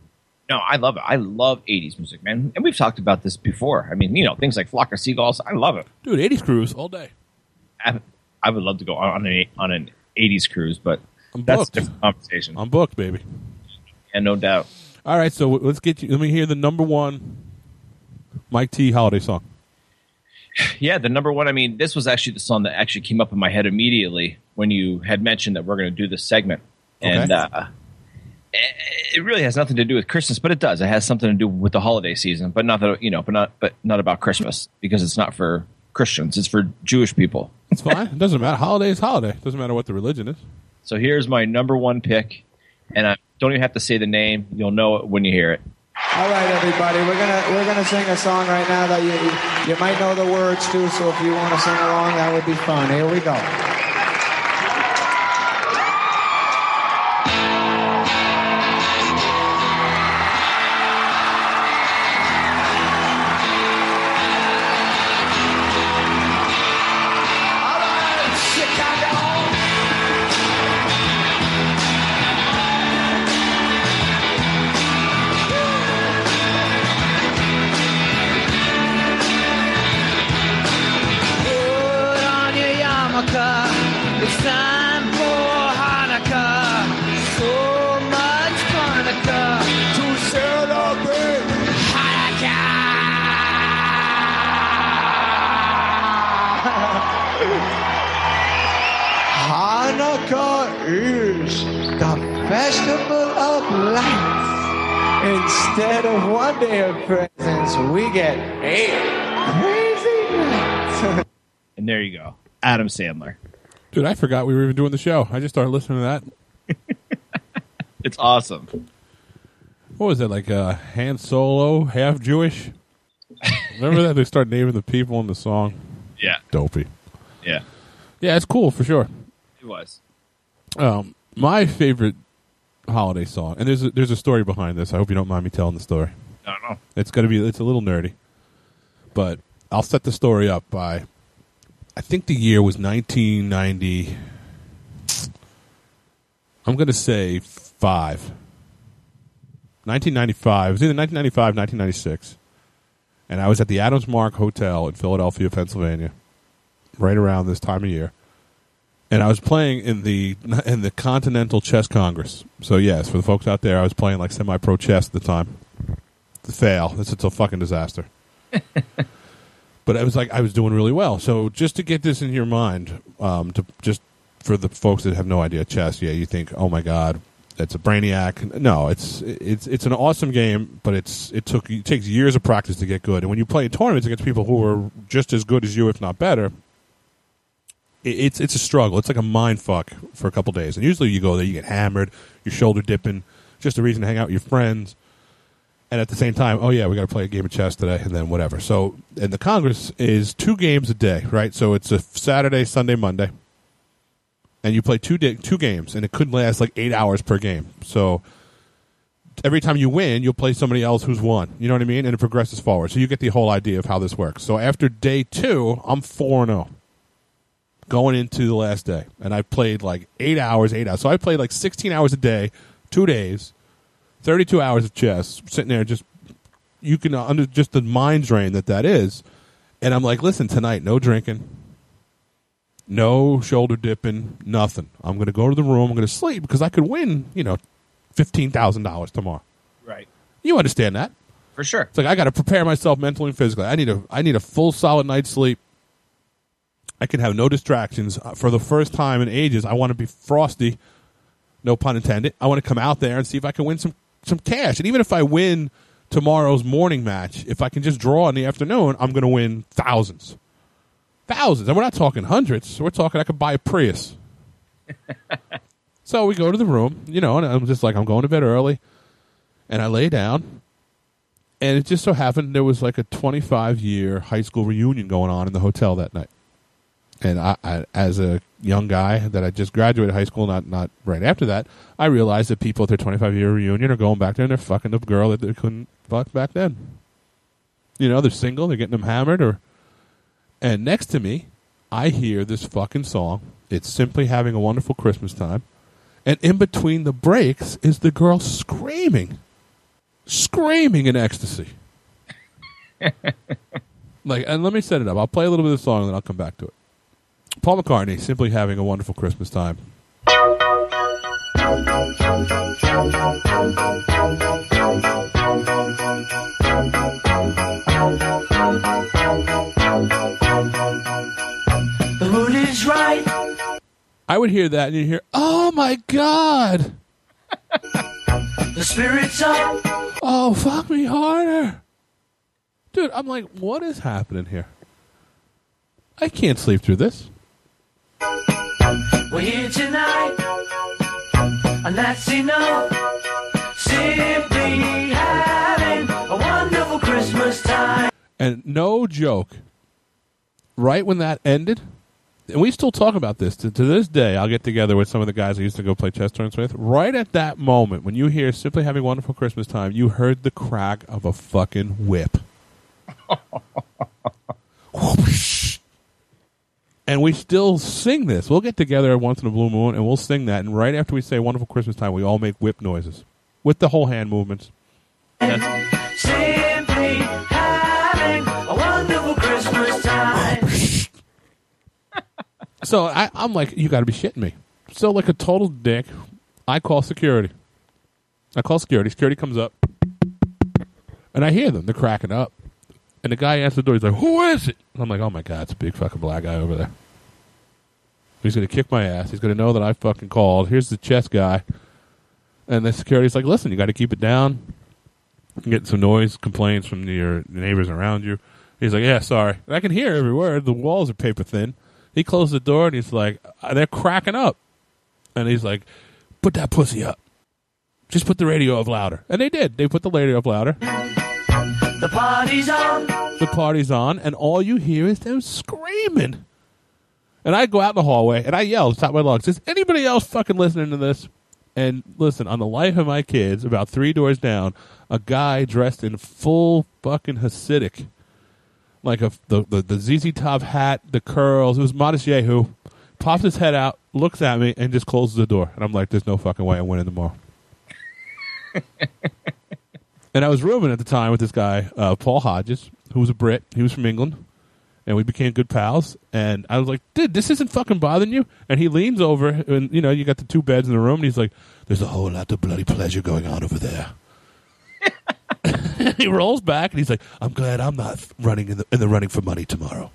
No, I love it. I love '80s music, man. And we've talked about this before. I mean, you know, things like Flock of Seagulls. I love it. Dude, 80s cruise all day. I, I would love to go on an on an '80s cruise, but I'm that's a different conversation. I'm booked, baby. and no doubt. All right, so let's get you, let me hear the number one Mike T holiday song. Yeah, the number one. I mean, this was actually the song that actually came up in my head immediately when you had mentioned that we're going to do this segment, and uh, it it really has nothing to do with Christmas, but it does. It has something to do with the holiday season, but not that you know, but not but not about Christmas because it's not for Christians. It's for Jewish people. It's fine. it doesn't matter. Holiday is holiday. It doesn't matter what the religion is. So here's my number one pick, and I don't even have to say the name. You'll know it when you hear it. All right, everybody, we're gonna we're gonna sing a song right now that you you might know the words to. So if you want to sing along, that would be fun. Here we go. Of one day of presents, we get eight crazy nights. And there you go, Adam Sandler. Dude, I forgot we were even doing the show. I just started listening to that. It's awesome. What was that, like uh, Han Solo, half Jewish? Remember that? They start naming the people in the song. Yeah, Dopey. yeah, Yeah, it's cool for sure. it was. Um, my favorite holiday song, and there's a, there's a story behind this. I hope you don't mind me telling the story. No, no. It's gonna be it's a little nerdy, but I'll set the story up by. I think the year was 1990. I'm gonna say five. 1995. It was either 1995, 1996, and I was at the Adams Mark Hotel in Philadelphia, Pennsylvania, right around this time of year. and I was playing in the in the Continental Chess Congress. So yes, for the folks out there, I was playing like semi-pro chess at the time. Fail. Is a fucking disaster. but I was like, I was doing really well. So just to get this in your mind, um, to just for the folks that have no idea chess, yeah, you think, oh my god, that's a brainiac. No, it's it's it's an awesome game, but it's it took it takes years of practice to get good. And when you play tournaments against people who are just as good as you, if not better, it's it's a struggle. It's like a mind fuck for a couple days. And usually you go there, you get hammered, you're shoulder dipping, just a reason to hang out with your friends. And at the same time, oh yeah, we got to play a game of chess today, and then whatever. So, and the Congress is two games a day, right? So it's a Saturday, Sunday, Monday, and you play two day, two games, and it could last like eight hours per game. So every time you win, you'll play somebody else who's won. You know what I mean? And it progresses forward. So you get the whole idea of how this works. So after day two, I'm four and zero going into the last day, and I played like eight hours, eight hours. So I played like 16 hours a day, two days, 32 hours of chess, sitting there just you can uh, under just the mind drain that that is. And I'm like, listen, tonight, no drinking, no shoulder dipping, nothing. I'm going to go to the room. I'm going to sleep because I could win, you know, fifteen thousand dollars tomorrow. Right. You understand that? For sure. It's like I got to prepare myself mentally and physically. I need a I need a full solid night's sleep. I can have no distractions Uh, for the first time in ages. I want to be frosty, no pun intended. I want to come out there and see if I can win some some cash. And even if I win tomorrow's morning match, if I can just draw in the afternoon, I'm going to win thousands, thousands. And we're not talking hundreds. We're talking I could buy a Prius. so we go to the room, you know, and I'm just like I'm going to bed early, and I lay down and it just so happened there was like a 25 year high school reunion going on in the hotel that night. And I, I, as a young guy that I just graduated high school, not not right after that, I realized that people at their 25 year reunion are going back there and they're fucking the girl that they couldn't fuck back then. You know, they're single, they're getting them hammered, or and next to me, I hear this fucking song. It's simply having a wonderful Christmas time, and in between the breaks is the girl screaming screaming in ecstasy. like, and let me set it up. I'll play a little bit of the song, and then I'll come back to it. Paul McCartney, simply having a wonderful Christmas time. The mood is right. I would hear that, and you'd hear, "Oh my god!" The spirit's up. Oh, fuck me harder, dude. I'm like, what is happening here? I can't sleep through this. We're here tonight. And that's enough. Simply having a wonderful Christmas time. And no joke, right when that ended, and we still talk about this to, to this day. I'll get together with some of the guys I used to go play chess tournaments with. Right at that moment, when you hear "Simply Having a Wonderful Christmas Time," you heard the crack of a fucking whip. And we still sing this. We'll get together once in a blue moon and we'll sing that. And right after we say "Wonderful Christmas Time," we all make whip noises with the whole hand movements. Simply having a wonderful Christmas time. So I, I'm like, you got to be shitting me. So like a total dick, I call security. I call security. Security comes up, and I hear them. They're cracking up, and the guy answers the door. He's like, "Who is it?" And I'm like, "Oh my god, it's a big fucking black guy over there. He's gonna kick my ass. He's gonna know that I fucking called. Here's the chess guy." And the security's like, "Listen, you got to keep it down. You're getting some noise complaints from your neighbors around you." He's like, "Yeah, sorry." And I can hear every word. The walls are paper thin. He closed the door and he's like, uh, "They're cracking up," and he's like, "Put that pussy up. Just put the radio up louder." And they did. They put the radio up louder. The party's on. The party's on, and all you hear is them screaming. And I go out in the hallway and I yell at the top of my lungs, Is anybody else fucking listening to this? And listen, on the life of my kids, about three doors down, a guy dressed in full fucking Hasidic, like a the, the, the ZZ Top hat, the curls. It was Modest Yehu. Pops his head out, looks at me, and just closes the door. And I'm like, There's no fucking way I'm winning tomorrow. and I was rooming at the time with this guy, uh, Paul Hodges, who was a Brit. He was from England. and we became good pals. And I was like, dude, this isn't fucking bothering you. And he leans over, and you know, you got the two beds in the room, and he's like, there's a whole lot of bloody pleasure going on over there. he rolls back, and he's like, I'm glad I'm not running in the in the running for money tomorrow.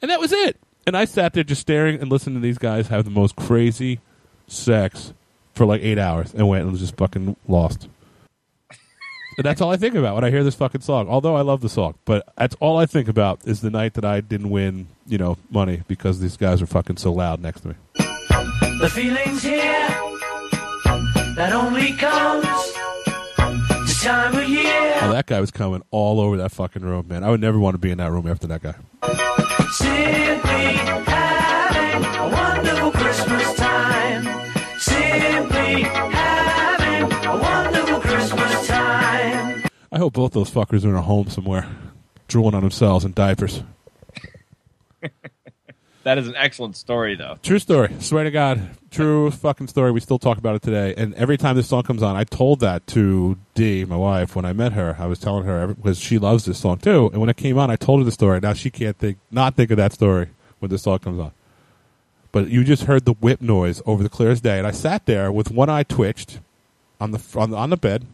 And that was it. And I sat there just staring and listening to these guys have the most crazy sex for like eight hours, and went and was just fucking lost. And that's all I think about when I hear this fucking song. Although I love the song, but that's all I think about is the night that I didn't win, you know, money because these guys were fucking so loud next to me. The feeling's here that only comes this time of year. Oh, that guy was coming all over that fucking room, man. I would never want to be in that room after that guy. Simply I hope both those fuckers are in a home somewhere, drooling on themselves in diapers. That is an excellent story, though. True story. Swear to God. True fucking story. We still talk about it today. And every time this song comes on, I told that to Dee, my wife, when I met her. I was telling her because she loves this song too. And when it came on, I told her the story. Now she can't think, not think of that story when this song comes on. But you just heard the whip noise over the clearest day, and I sat there with one eye twitched on the on the, on the bed.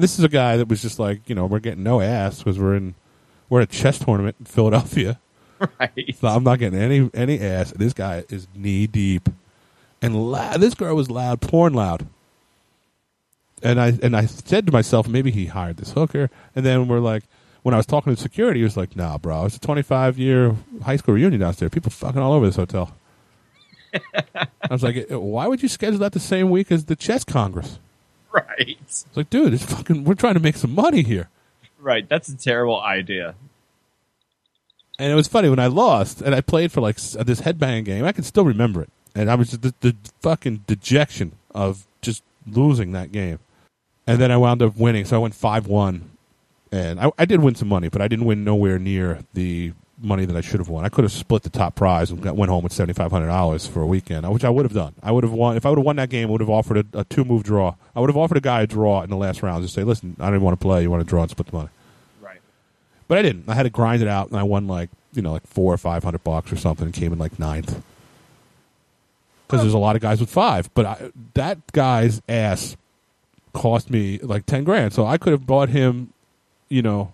This is a guy that was just like, you know, we're getting no ass because we're in we're at a chess tournament in Philadelphia. Right. So I'm not getting any any ass. This guy is knee deep, and la- this girl was loud, porn loud. And I and I said to myself, maybe he hired this hooker. And then we're like, when I was talking to security, he was like, "Nah, bro, it's a 25 year high school reunion downstairs. People fucking all over this hotel." I was like, eh, "Why would you schedule that the same week as the chess congress?" Right. It's like, dude, it's fucking. We're trying to make some money here. Right. That's a terrible idea. And it was funny when I lost and I played for like uh, this headbang game. I can still remember it, and I was just the, the fucking dejection of just losing that game. And then I wound up winning, so I went five one, and I, I did win some money, but I didn't win nowhere near the money that I should have won. I could have split the top prize and got, went home with seventy five hundred dollars for a weekend, which I would have done. I would have won if I would have won that game. I would have offered a, a two move draw. I would have offered a guy a draw in the last round. Just say, listen, I don't even want to play. You want to draw and split the money. Right. But I didn't. I had to grind it out, and I won like you know like four or five hundred bucks or something, and came in like ninth. Because there's a lot of guys with five, but I, that guy's ass cost me like ten grand. So I could have bought him, you know,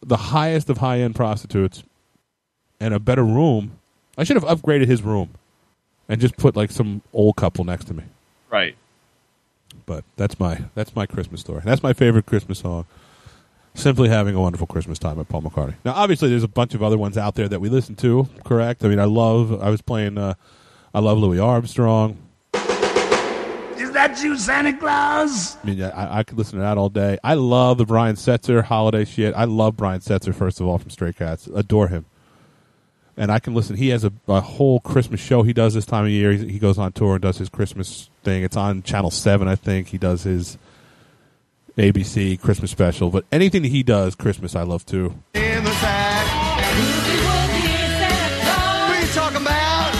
the highest of high end prostitutes and a better room. I should have upgraded his room and just put like some old couple next to me. Right. But that's my that's my Christmas story. That's my favorite Christmas song. Simply having a wonderful Christmas time at Paul McCartney. Now, obviously, there's a bunch of other ones out there that we listen to. Correct? I mean, I love. I was playing. Uh, I love Louis Armstrong. Is that you, Santa Claus? I mean, I, I could listen to that all day. I love the Brian Setzer holiday shit. I love Brian Setzer first of all from Stray Cats. Adore him. And I can listen. He has a, a whole Christmas show he does this time of year. He, he goes on tour and does his Christmas thing. It's on Channel Seven, I think. He does his ABC Christmas special. But anything that he does Christmas, I love too. In the sack. What are you talking about?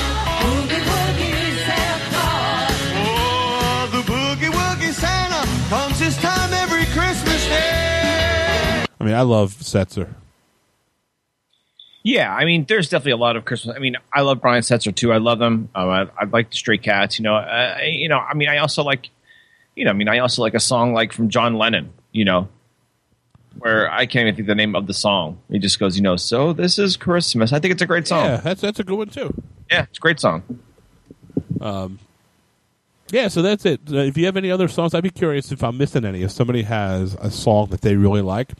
Oh, the boogie woogie Santa comes this time every Christmas day. I mean, I love Setzer. Yeah, I mean, there's definitely a lot of Christmas. I mean, I love Brian Setzer too. I love them. Um, I, I like the Stray Cats. You know, uh, you know. I mean, I also like, you know, I mean, I also like a song like from John Lennon. You know, where I can't even think the name of the song. He just goes, you know, so this is Christmas. I think it's a great song. Yeah, that's that's a good one too. Yeah, it's a great song. Um, yeah, so that's it. Uh, if you have any other songs, I'd be curious if I'm missing any. If somebody has a song that they really like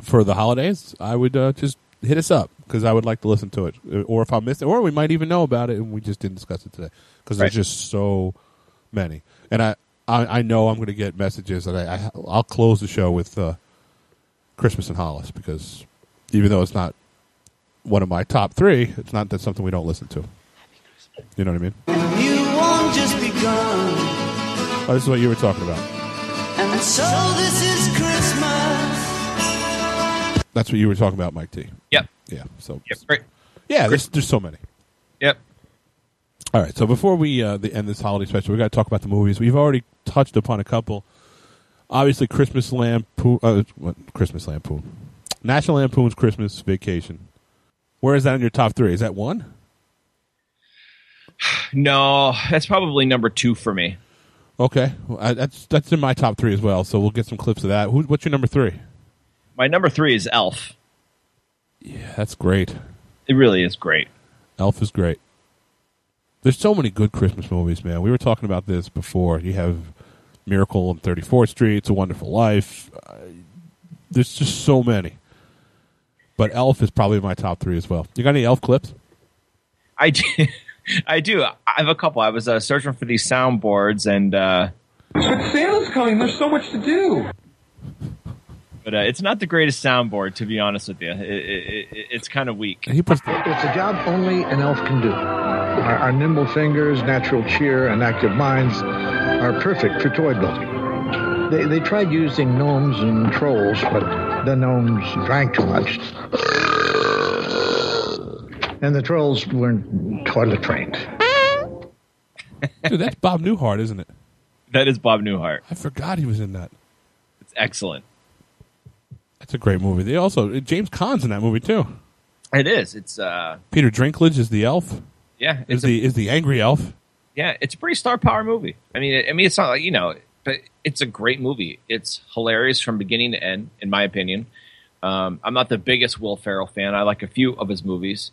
for the holidays, I would uh, just hit us up because I would like to listen to it. Or if I missed it, or we might even know about it and we just didn't discuss it today because Right. there's just so many. And I, I, I know I'm going to get messages, that I, I, I'll close the show with uh, Christmas and Hollis because even though it's not one of my top three, it's not that something we don't listen to. You know what I mean? You won't just begun. Oh, this is what you were talking about. And so this is Christmas. That's what you were talking about, Mike T. Yep. Yeah. So Yep. Great. yeah, there's, there's so many. Yep. All right. So before we uh, the end this holiday special, we got to talk about the movies. We've already touched upon a couple. Obviously, Christmas Lampoon. Uh, what, Christmas Lampoon. National Lampoon's Christmas Vacation. Where is that in your top three? Is that one? No, that's probably number two for me. Okay, well, I, that's that's in my top three as well. So we'll get some clips of that. Who, what's your number three? My number three is Elf. Yeah, that's great. It really is great. Elf is great. There's so many good Christmas movies, man. We were talking about this before. You have Miracle on 34th Street, It's a Wonderful Life. Uh, there's just so many. But Elf is probably my top three as well. You got any Elf clips? I do. I do. I have a couple. I was uh, searching for these soundboards, and uh, But Santa's coming. There's so much to do. But uh, it's not the greatest soundboard, to be honest with you. It, it, it, it's kind of weak. He puts It's a job only an elf can do. Our, our nimble fingers, natural cheer, and active minds are perfect for toy building. They, they tried using gnomes and trolls, but the gnomes drank too much. And the trolls weren't toilet trained. Dude, that's Bob Newhart, isn't it? That is Bob Newhart. I forgot he was in that. It's excellent. That's a great movie. They also James Caan's in that movie too. It is. It's uh, Peter Dinklage is the elf. yeah. Is a, the is the angry elf? yeah. It's a pretty star power movie. I mean, I mean, it's not like you know, but it's a great movie. It's hilarious from beginning to end, in my opinion. Um, I'm not the biggest Will Ferrell fan. I like a few of his movies,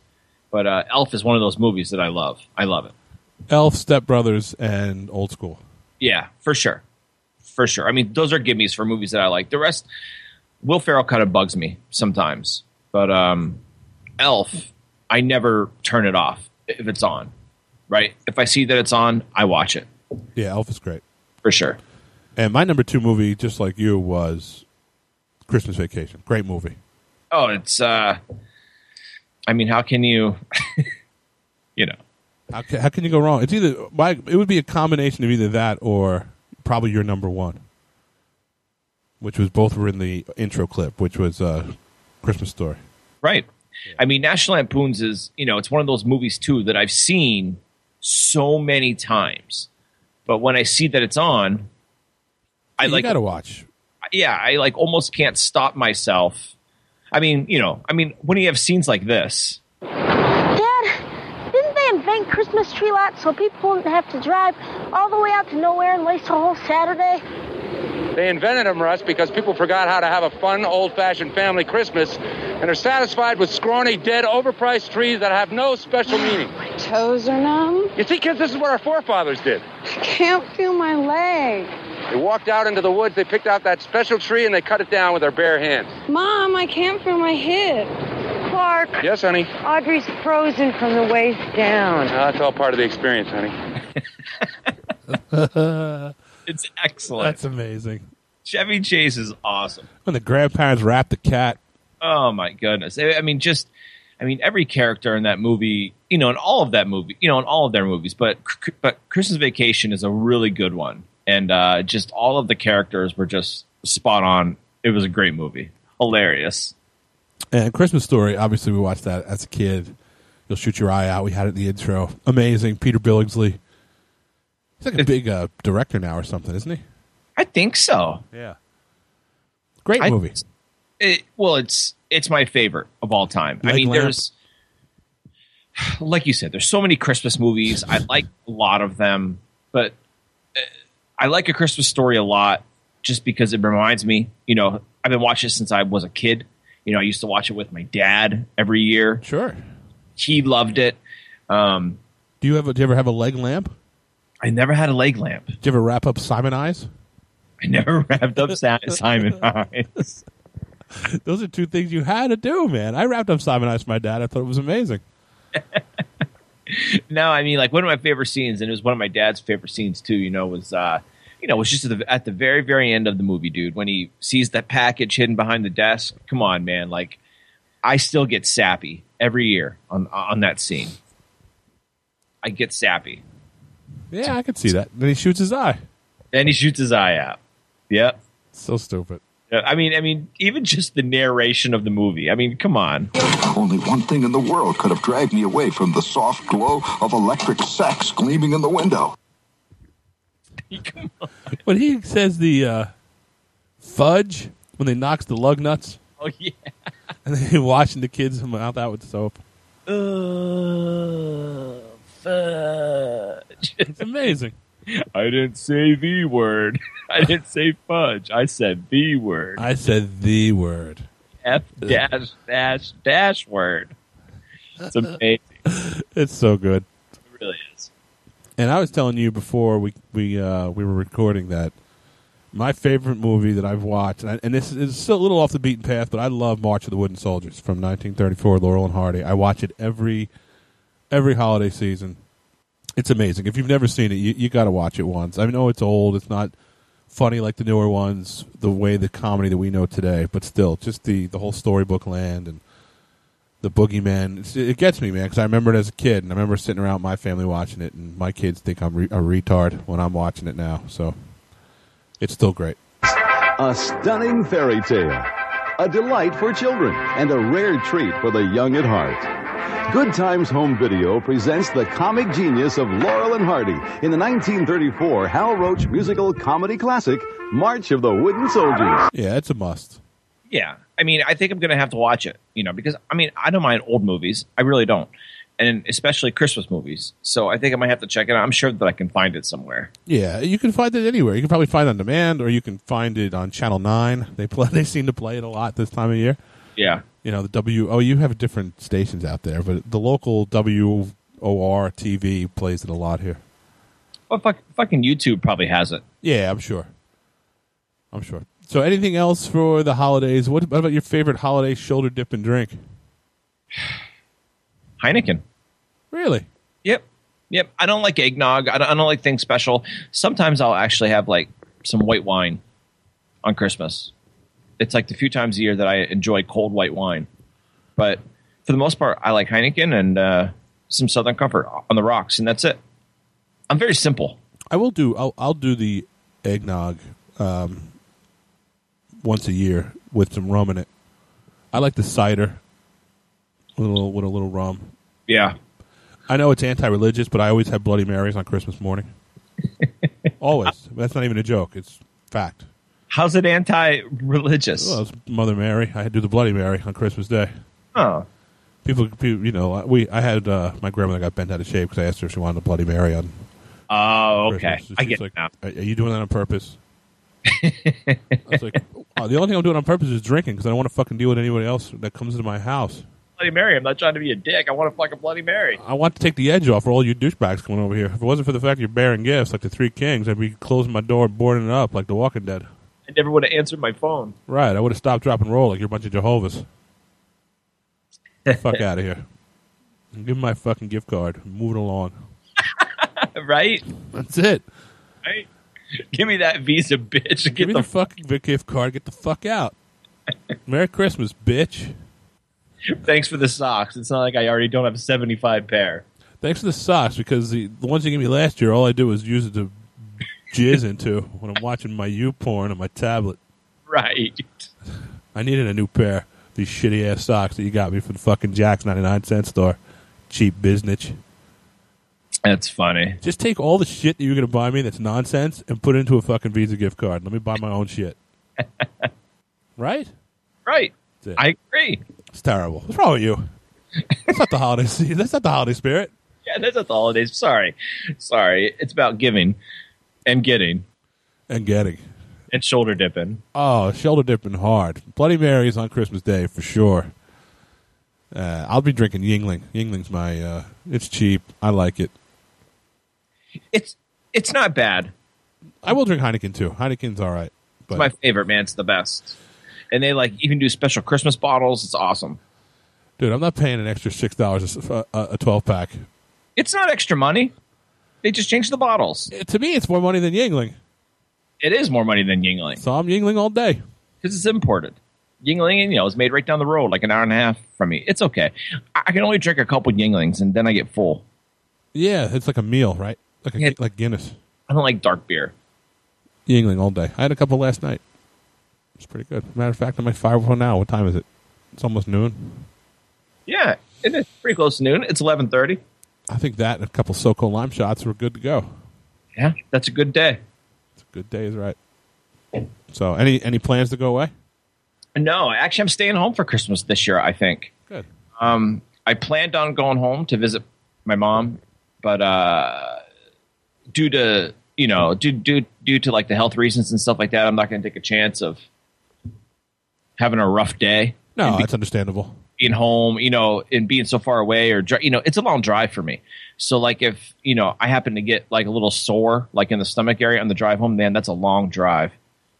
but uh, Elf is one of those movies that I love. I love it. Elf, Step Brothers, and Old School. Yeah, for sure. For sure. I mean, those are gimmies for movies that I like. The rest, Will Ferrell kind of bugs me sometimes. But um, Elf, I never turn it off if it's on, right? If I see that it's on, I watch it Yeah, Elf is great. for sure. And my number two movie, just like you, was Christmas Vacation. Great movie. Oh, it's, uh, I mean, how can you, you know, How can, how can you go wrong? It's either my, it would be a combination of either that or probably your number one, which was both were in the intro clip, which was uh, Christmas Story. Right. I mean, National Lampoons is, you know, it's one of those movies too that I've seen so many times. But when I see that it's on, I you like got to watch. yeah, I like almost can't stop myself. I mean, you know, I mean, when you have scenes like this, Dad, didn't they invent Christmas tree lots so people wouldn't have to drive all the way out to nowhere and waste a whole Saturday? They invented them, Russ, because people forgot how to have a fun, old-fashioned family Christmas and are satisfied with scrawny, dead, overpriced trees that have no special meaning. My toes are numb. You see, kids, this is what our forefathers did. I Can't feel my leg. They walked out into the woods, they picked out that special tree, and they cut it down with their bare hands. Mom, I can't feel my hip. Clark, Yes, honey. Audrey's frozen from the waist down. Uh, that's all part of the experience, honey. it's excellent. That's amazing. Chevy Chase is awesome. When the grandparents wrap the cat. Oh my goodness! I I mean, just, I mean, every character in that movie, you know, in all of that movie, you know, in all of their movies, but but Christmas Vacation is a really good one, and uh, just all of the characters were just spot on. It was a great movie, hilarious. And Christmas Story, obviously, we watched that as a kid. You'll shoot your eye out. We had it in the intro. Amazing. Peter Billingsley. He's like a big uh, director now or something, isn't he? I think so. Yeah. Great I- movie. It, well, it's it's my favorite of all time. I mean, lamp. there's like you said, there's so many Christmas movies. I like a lot of them, but uh, I like A Christmas Story a lot just because it reminds me. You know, I've been watching it since I was a kid. You know, I used to watch it with my dad every year. Sure, he loved it. Um, do you have? A, do you ever have a leg lamp? I never had a leg lamp. Did you ever wrap up Simoniz? I never wrapped up Simon Eyes. Those are two things you had to do, man. I wrapped up Simoniz for my dad. I thought it was amazing. no, I mean, like one of my favorite scenes, and it was one of my dad's favorite scenes too. You know, was uh, you know, was just at the, at the very, very end of the movie, dude. When he sees that package hidden behind the desk. Come on, man! Like, I still get sappy every year on on that scene. I get sappy. Yeah, I could see that. Then he shoots his eye. Then he shoots his eye out. Yep. So stupid. I mean, I mean, even just the narration of the movie. I mean, come on. Only one thing in the world could have dragged me away from the soft glow of electric sex gleaming in the window. When he says the uh, fudge when they knocks the lug nuts. Oh yeah. And then washing the kids' mouth out with soap. Uh, fudge. It's amazing. I didn't say the word. I didn't say fudge. I said the word. I said the word. F dash dash dash word. It's amazing. It's so good. It really is. And I was telling you before we we uh, we were recording that my favorite movie that I've watched, and, I, and this is still a little off the beaten path, but I love March of the Wooden Soldiers from 1934, Laurel and Hardy. I watch it every every holiday season. It's amazing. If you've never seen it, you, you got to watch it once. I know it's old. It's not funny like the newer ones, the way the comedy that we know today, but still, just the the whole storybook land and the boogeyman. It's, it gets me, man, because I remember it as a kid, and I remember sitting around my family watching it, and my kids think I'm re- a retard when I'm watching it now. So it's still great. A stunning fairy tale, a delight for children, and a rare treat for the young at heart. Good Times Home Video presents the comic genius of Laurel and Hardy in the 1934 Hal Roach musical comedy classic, March of the Wooden Soldiers. Yeah, it's a must. Yeah. I mean, I think I'm going to have to watch it, you know, because I mean, I don't mind old movies. I really don't. And especially Christmas movies. So I think I might have to check it out. I'm sure that I can find it somewhere. Yeah, you can find it anywhere. You can probably find it on demand, or you can find it on Channel Nine. They play. They seem to play it a lot this time of year. Yeah. You know the W. Oh, you have different stations out there, but the local W O R TV plays it a lot here. Well, fuck, fucking YouTube probably has it. Yeah, I'm sure. I'm sure. So, anything else for the holidays? What about your favorite holiday shoulder dip and drink? Heineken. Really? Yep. Yep. I don't like eggnog. I don't, I don't like things special. Sometimes I'll actually have like some white wine on Christmas. It's like the few times a year that I enjoy cold white wine. But for the most part, I like Heineken and uh, some Southern Comfort on the rocks, and that's it. I'm very simple. I will do. I'll, I'll do the eggnog um, once a year with some rum in it. I like the cider with a little with a little rum. Yeah. I know it's anti-religious, but I always have Bloody Marys on Christmas morning. always. That's not even a joke. It's fact. How's it anti-religious? Well, it's Mother Mary. I had to do the Bloody Mary on Christmas Day. Oh. People, people you know, we. I had uh, my grandmother got bent out of shape because I asked her if she wanted a Bloody Mary on. Oh, okay. Christmas. I get like, it now. Are, are you doing that on purpose? I was like, oh, the only thing I'm doing on purpose is drinking because I don't want to fucking deal with anybody else that comes into my house. Bloody Mary. I'm not trying to be a dick. I want to fuck a Bloody Mary. I want to take the edge off for all you douchebags coming over here. If it wasn't for the fact you're bearing gifts like the Three Kings, I'd be closing my door, boarding it up like The Walking Dead. I never would have answered my phone. Right, I would have stopped, drop, and roll like you're a bunch of Jehovah's. Fuck out of here. Give me my fucking gift card. Move it along. right? That's it. Right? Give me that Visa, bitch. Get Give me the the fucking gift card. Get the fuck out. Merry Christmas, bitch. Thanks for the socks. It's not like I already don't have a 75 pair. Thanks for the socks because the, the ones you gave me last year, all I did was use it to jizz into when I'm watching my U porn on my tablet. Right. I needed a new pair. These shitty ass socks that you got me from the fucking Jack's 99 cent store. Cheap business. That's funny. Just take all the shit that you're going to buy me that's nonsense and put it into a fucking Visa gift card. Let me buy my own shit. right? Right. I agree. It's terrible. What's wrong with you? That's not the holiday season. That's not the holiday spirit. Yeah, that's not the holidays. Sorry. Sorry. It's about giving and getting And getting. and shoulder dipping. Oh, shoulder dipping hard. Bloody Marys on Christmas Day for sure. Uh, I'll be drinking Yuengling. Yuengling's my. Uh, it's cheap. I like it. It's it's not bad. I will drink Heineken too. Heineken's all right. It's my favorite, man. It's the best. And they like even do special Christmas bottles. It's awesome. dude, I'm not paying an extra six dollars a, a 12 pack. It's not extra money. They just changed the bottles. Eh, to me, it's more money than Yuengling. It is more money than Yuengling So I'm Yuengling all day. because it's imported. Yuengling, you know, is made right down the road, like an hour and a half from me. It's okay. I I can only drink a couple Yuenglings and then I get full. Yeah, it's like a meal, right? Like a, Yeah. like Guinness. I don't like dark beer. Yuengling all day. I had a couple last night. It's pretty good. Matter of fact, I'm like five one now. What time is it? It's almost noon. Yeah, it is pretty close to noon. It's eleven thirty. I think that and a couple SoCo lime shots were good to go. Yeah, that's a good day. It's a good day, is right. So, any any plans to go away? No, actually, I'm staying home for Christmas this year. I think. Good. Um, I planned on going home to visit my mom, but uh, due to you know due due due to like the health reasons and stuff like that, I'm not going to take a chance of having a rough day. No, be- that's understandable. Being home, you know, and being so far away, or you know, it's a long drive for me. So like if you know I happen to get like a little sore, like in the stomach area on the drive home, man, that's a long drive.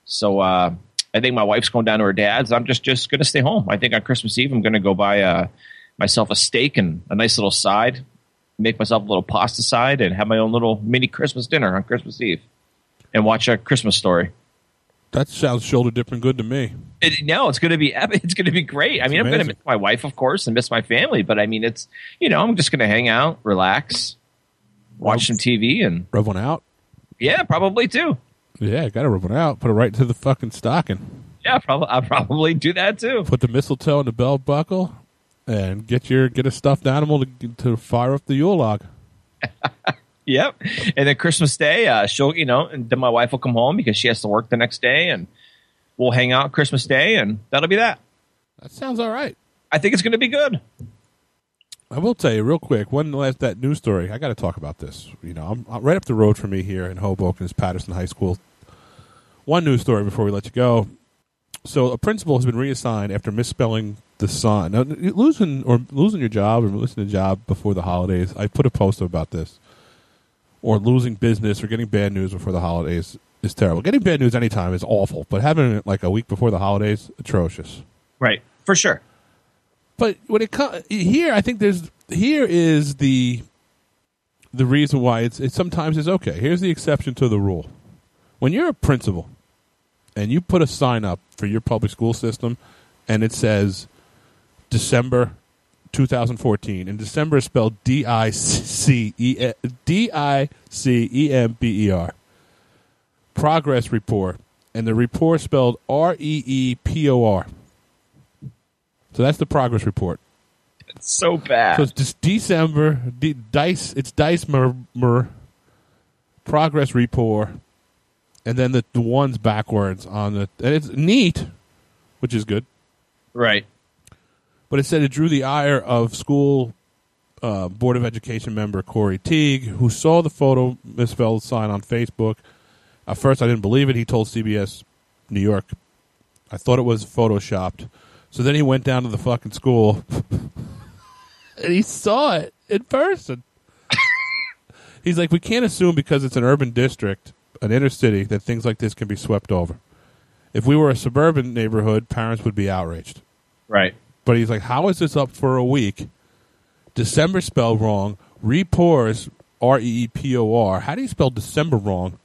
So uh, I think my wife's going down to her dad's. I'm just just gonna stay home. I think on Christmas Eve I'm gonna go buy uh, myself a steak and a nice little side, make myself a little pasta side, and have my own little mini Christmas dinner on Christmas Eve, and watch a Christmas story. That sounds shoulder dipping good to me. It, no, it's going to be epic. It's going to be great. I mean, I'm going to miss my wife, of course, and miss my family. But I mean, it's you know, I'm just going to hang out, relax, watch some TV, and Rub one out. yeah, probably too. Yeah, got to rub one out. Put it right into the fucking stocking. Yeah, probably. I'll probably do that too. Put the mistletoe in the belt buckle, and get your get a stuffed animal to to fire up the Yule log. Yep. And then Christmas Day, uh, she'll you know, and then my wife will come home because she has to work the next day, and we'll hang out Christmas Day, and that'll be that. That sounds all right. I think it's going to be good. I will tell you real quick one last that news story. I got to talk about this. You know, I'm, I'm right up the road from me here in Hoboken is Paterson High School. One news story before we let you go. So a principal has been reassigned after misspelling the sign. Now, losing or losing your job or losing a job before the holidays. I put a post about this. Or losing business or getting bad news before the holidays is terrible. Getting bad news anytime is awful, but having it like a week before the holidays atrocious. Right. For sure. But when it comes here, I think there's here is the the reason why it's it sometimes is okay. Here's the exception to the rule. When you're a principal and you put a sign up for your public school system and it says December 2014 and December is spelled D I C E D I C E M B E R progress report and the report spelled R E E P O R so that's the progress report. It's so bad. So it's just December D- dice. It's dice mer, mer progress report, and then the the ones backwards on the and it's neat, which is good. Right. But it said it drew the ire of school uh, board of education member Corey Teague, who saw the photo misspelled sign on Facebook. At first, I didn't believe it. He told CBS New York, "I thought it was photoshopped." So then he went down to the fucking school and he saw it in person. He's like, we can't assume because it's an urban district, an inner city, that things like this can be swept over. If we were a suburban neighborhood, parents would be outraged. Right. But he's like, how is this up for a week? December spelled wrong. Repours, R E E P O R. How do you spell December wrong?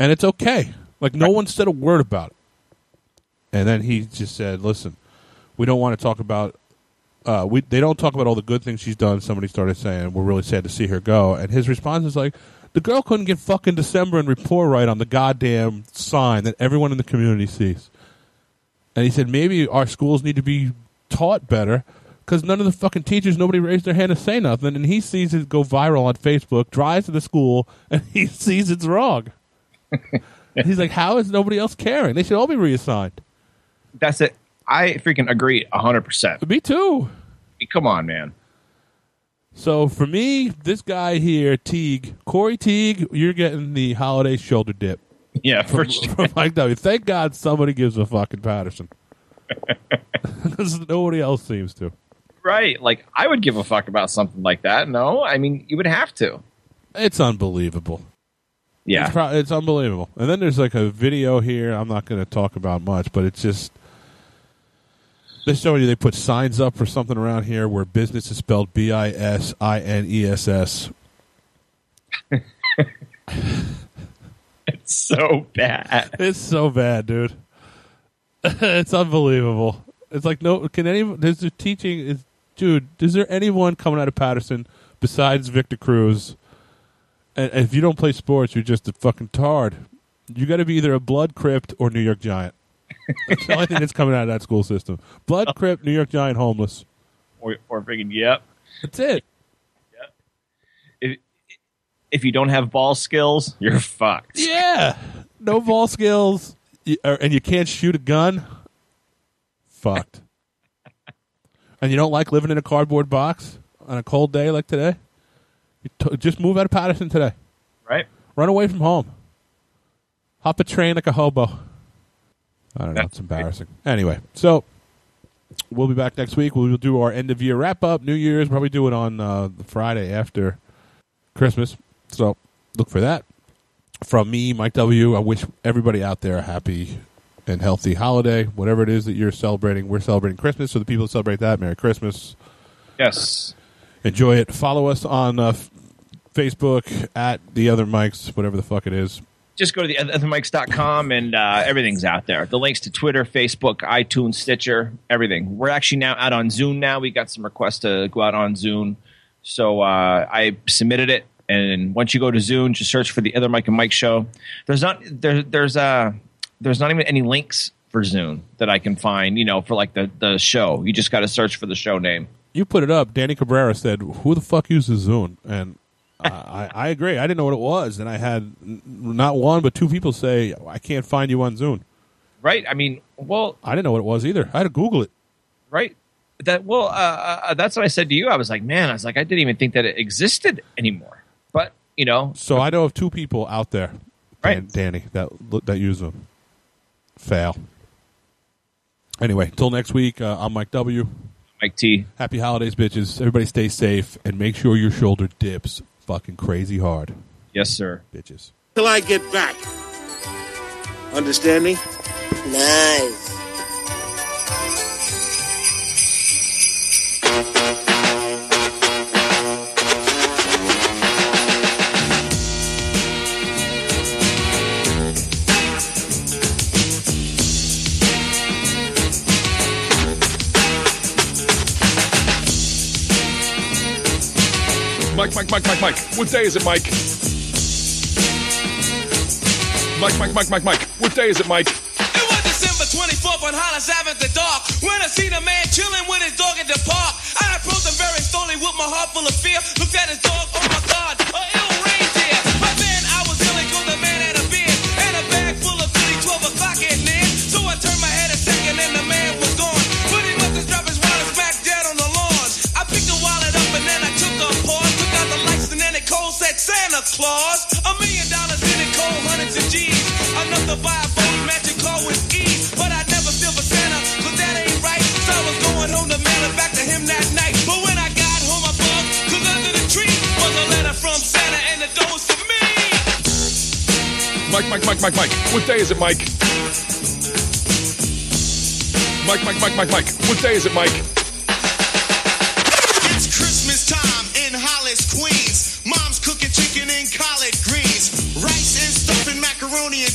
And it's okay. Like, no one said a word about it. And then he just said, listen, we don't want to talk about uh, we they don't talk about all the good things she's done. Somebody started saying we're really sad to see her go, and his response is like, the girl couldn't get fucking December and report right on the goddamn sign that everyone in the community sees. And he said maybe our schools need to be taught better because none of the fucking teachers, nobody raised their hand to say nothing, and he sees it go viral on Facebook, drives to the school, and he sees it's wrong. He's like, how is nobody else caring? They should all be reassigned. That's it. I freaking agree hundred percent. Me too. Come on, man. So for me, this guy here, Teague, Corey Teague, you're getting the holiday shoulder dip. Yeah, for from, sure. from Mike W. Thank God somebody gives a fucking Paterson. Nobody else seems to. Right. Like I would give a fuck about something like that. No, I mean you would have to. It's unbelievable. Yeah. It's, pro- it's unbelievable. And then there's like a video here. I'm not going to talk about much, but it's just they're showing you they put signs up for something around here where business is spelled B I S I N E S S. It's so bad. It's so bad, dude. it's unbelievable. It's like no. Can anyone? There's a teaching. Is dude? Is there anyone coming out of Paterson besides Victor Cruz? And, if you don't play sports, you're just a fucking tard. You got to be either a blood crypt or New York Giant. That's the only thing that's coming out of that school system. Blood oh. crypt, New York Giant, homeless. Or or freaking yep. That's it. Yep. If if you don't have ball skills, you're fucked. Yeah. No ball skills, you- or- er, and you can't shoot a gun. fucked. and you don't like living in a cardboard box on a cold day like today? T- just move out of Paterson today. Right. Run away from home. Hop a train like a hobo. I don't know. It's embarrassing. Anyway, so we'll be back next week. We'll do our end of year wrap up. New Year's probably do it on uh, the Friday after Christmas. So look for that. From me, Mike W. I wish everybody out there a happy and healthy holiday, whatever it is that you're celebrating. We're celebrating Christmas, so the people that celebrate that, Merry Christmas. Yes. Enjoy it. Follow us on uh, Facebook at the other Mikes, whatever the fuck it is. Just go to the othermikes.com and uh, everything's out there. The links to Twitter, Facebook, iTunes, Stitcher, everything. We're actually now out on Zune now. We got some requests to go out on Zune. So uh, I submitted it. And once you go to Zune, just search for the other Mike and Mike show. There's not there, there's uh there's not even any links for Zune that I can find, you know, for like the, the show. You just got to search for the show name. You put it up. Danny Cabrera said, "Who the fuck uses Zune?" And I, I agree. I didn't know what it was, and I had not one but two people say, "I can't find you on Zune." Right? I mean, well, I didn't know what it was either. I had to Google it. right? That well, uh, uh, that's what I said to you. I was like, man, I was like, I didn't even think that it existed anymore. But you know, So I know of two people out there, Right. Dan- Danny, that that use them. Fail. Anyway, till next week. Uh, I'm Mike W. Mike T. Happy holidays, bitches. Everybody stay safe and make sure your shoulder dips fucking crazy hard. Yes, sir. Bitches. Till I get back. Understand me? Nice. Mike, Mike, Mike, Mike. What day is it, Mike? Mike, Mike, Mike, Mike, Mike. What day is it, Mike? It was December 24th on Hollis Ave at the dark when I seen a man chilling with his dog at the park. I approached him very slowly with my heart full of fear. Looked at his dog, oh my God, a ill reindeer. But then I was yelling 'cause the man had a beard and a bag full of goodies, 12 o'clock at near. Santa Claus. A million dollars in it, cold hundreds of G's. Enough to buy a phone magic car with ease. But I never steal for Santa, cause that ain't right. So I was going home to mail it back to him that night. But when I got home, I bugged, cause under the tree was a letter from Santa and the door was for me. Mike, Mike, Mike, Mike, Mike. What day is it, Mike? Mike, Mike, Mike, Mike, Mike. What day is it, Mike?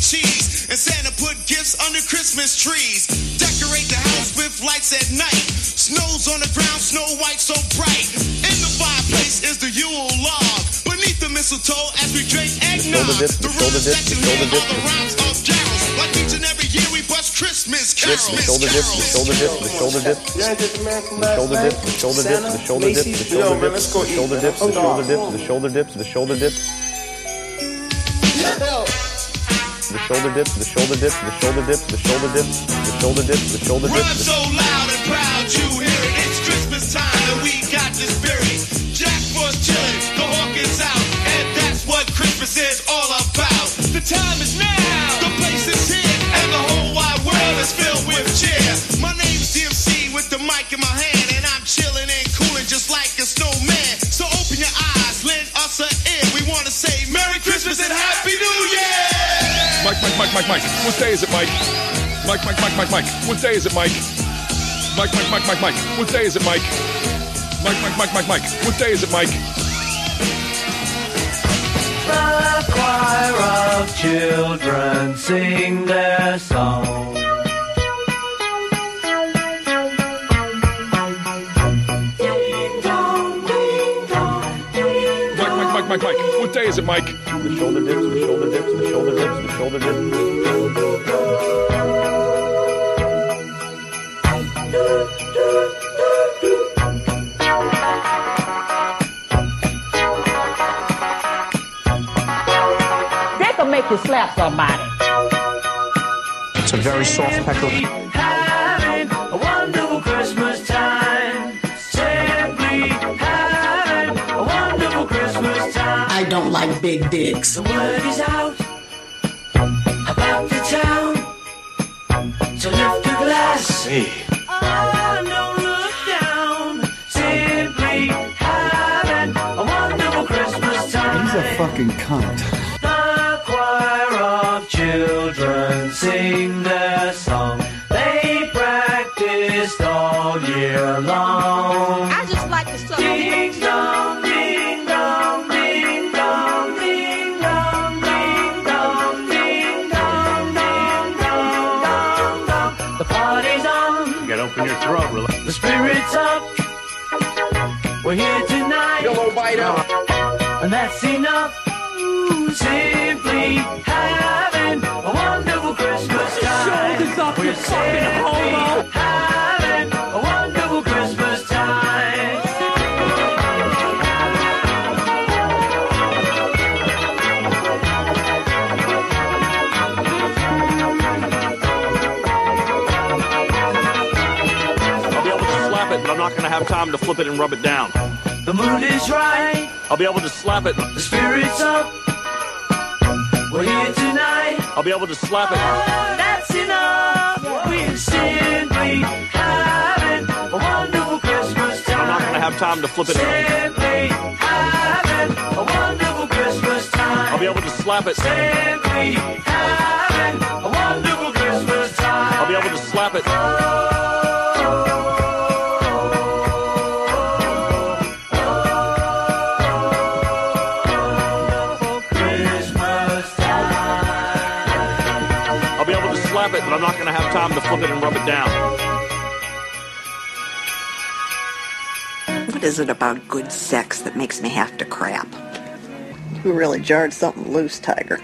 Cheese. And Santa put gifts under Christmas trees. Decorate the house with lights at night. Snow's on the ground, snow white so bright. In the fireplace is the Yule log. Beneath the mistletoe as we drink eggnog. the shoulder dip, the shoulder dip. Are the rhymes of carols. Like each and every year we bust Christmas carols. The shoulder dip, the shoulder dip, the shoulder dip. The shoulder dip, the shoulder dip, the shoulder dip, the shoulder dip, the shoulder dips, the shoulder dips, the shoulder dips, the shoulder dips. The shoulder dip, the shoulder dip, the shoulder dip, the shoulder dip, the shoulder dip, the shoulder dip. Run so loud and proud you hear it. It's Christmas time and we got the spirit. Jack Frost chilling, the hawk is out, and that's what Christmas is all about. The time is now, the place is here, and the whole wide world is filled with cheer. My name's DMC with the mic in my hand, and I'm chilling and cooling just like a snowman. So open your eyes, lend us an ear. We want to say Merry Christmas and Happy. Mike, Mike, Mike. What day is it, Mike? Mike, Mike, Mike, Mike, Mike. What day is it, Mike? Mike, Mike, Mike, Mike, Mike. What day is it, Mike? Mike, Mike, Mike, Mike, Mike. What day is it, Mike? The choir of children sing their song. Mike, Mike, Mike, Mike, Mike. What day is it, Mike? The shoulder dips, the shoulder dips, the shoulder dips, the shoulder dips. They can make you slap somebody. It's a very soft pecker. Like big dicks. The word is out about the town. So lift your glass. Hey. Oh, don't look down. Simply having a wonderful Christmas time. He's a fucking cunt. The choir of children sing their song. They practiced all year long. I And that's enough. Simply having a wonderful Christmas time. Shoulders up, you We're fucking homo. having a wonderful Christmas time. I'll be able to slap it, but I'm not gonna have time to flip it and rub it down. The mood is right. I'll be able to slap it. The spirit's up. We're here tonight. I'll be able to slap it. Oh, that's enough. We're simply having a wonderful Christmas time. I'm not gonna have time to flip it. Simply having a wonderful Christmas time. I'll be able to slap it. Simply having a wonderful Christmas time. I'll be able to slap it. Christmas I'm not gonna have time to flip it and rub it down. What is it about good sex that makes me have to crap? You really jarred something loose, Tiger.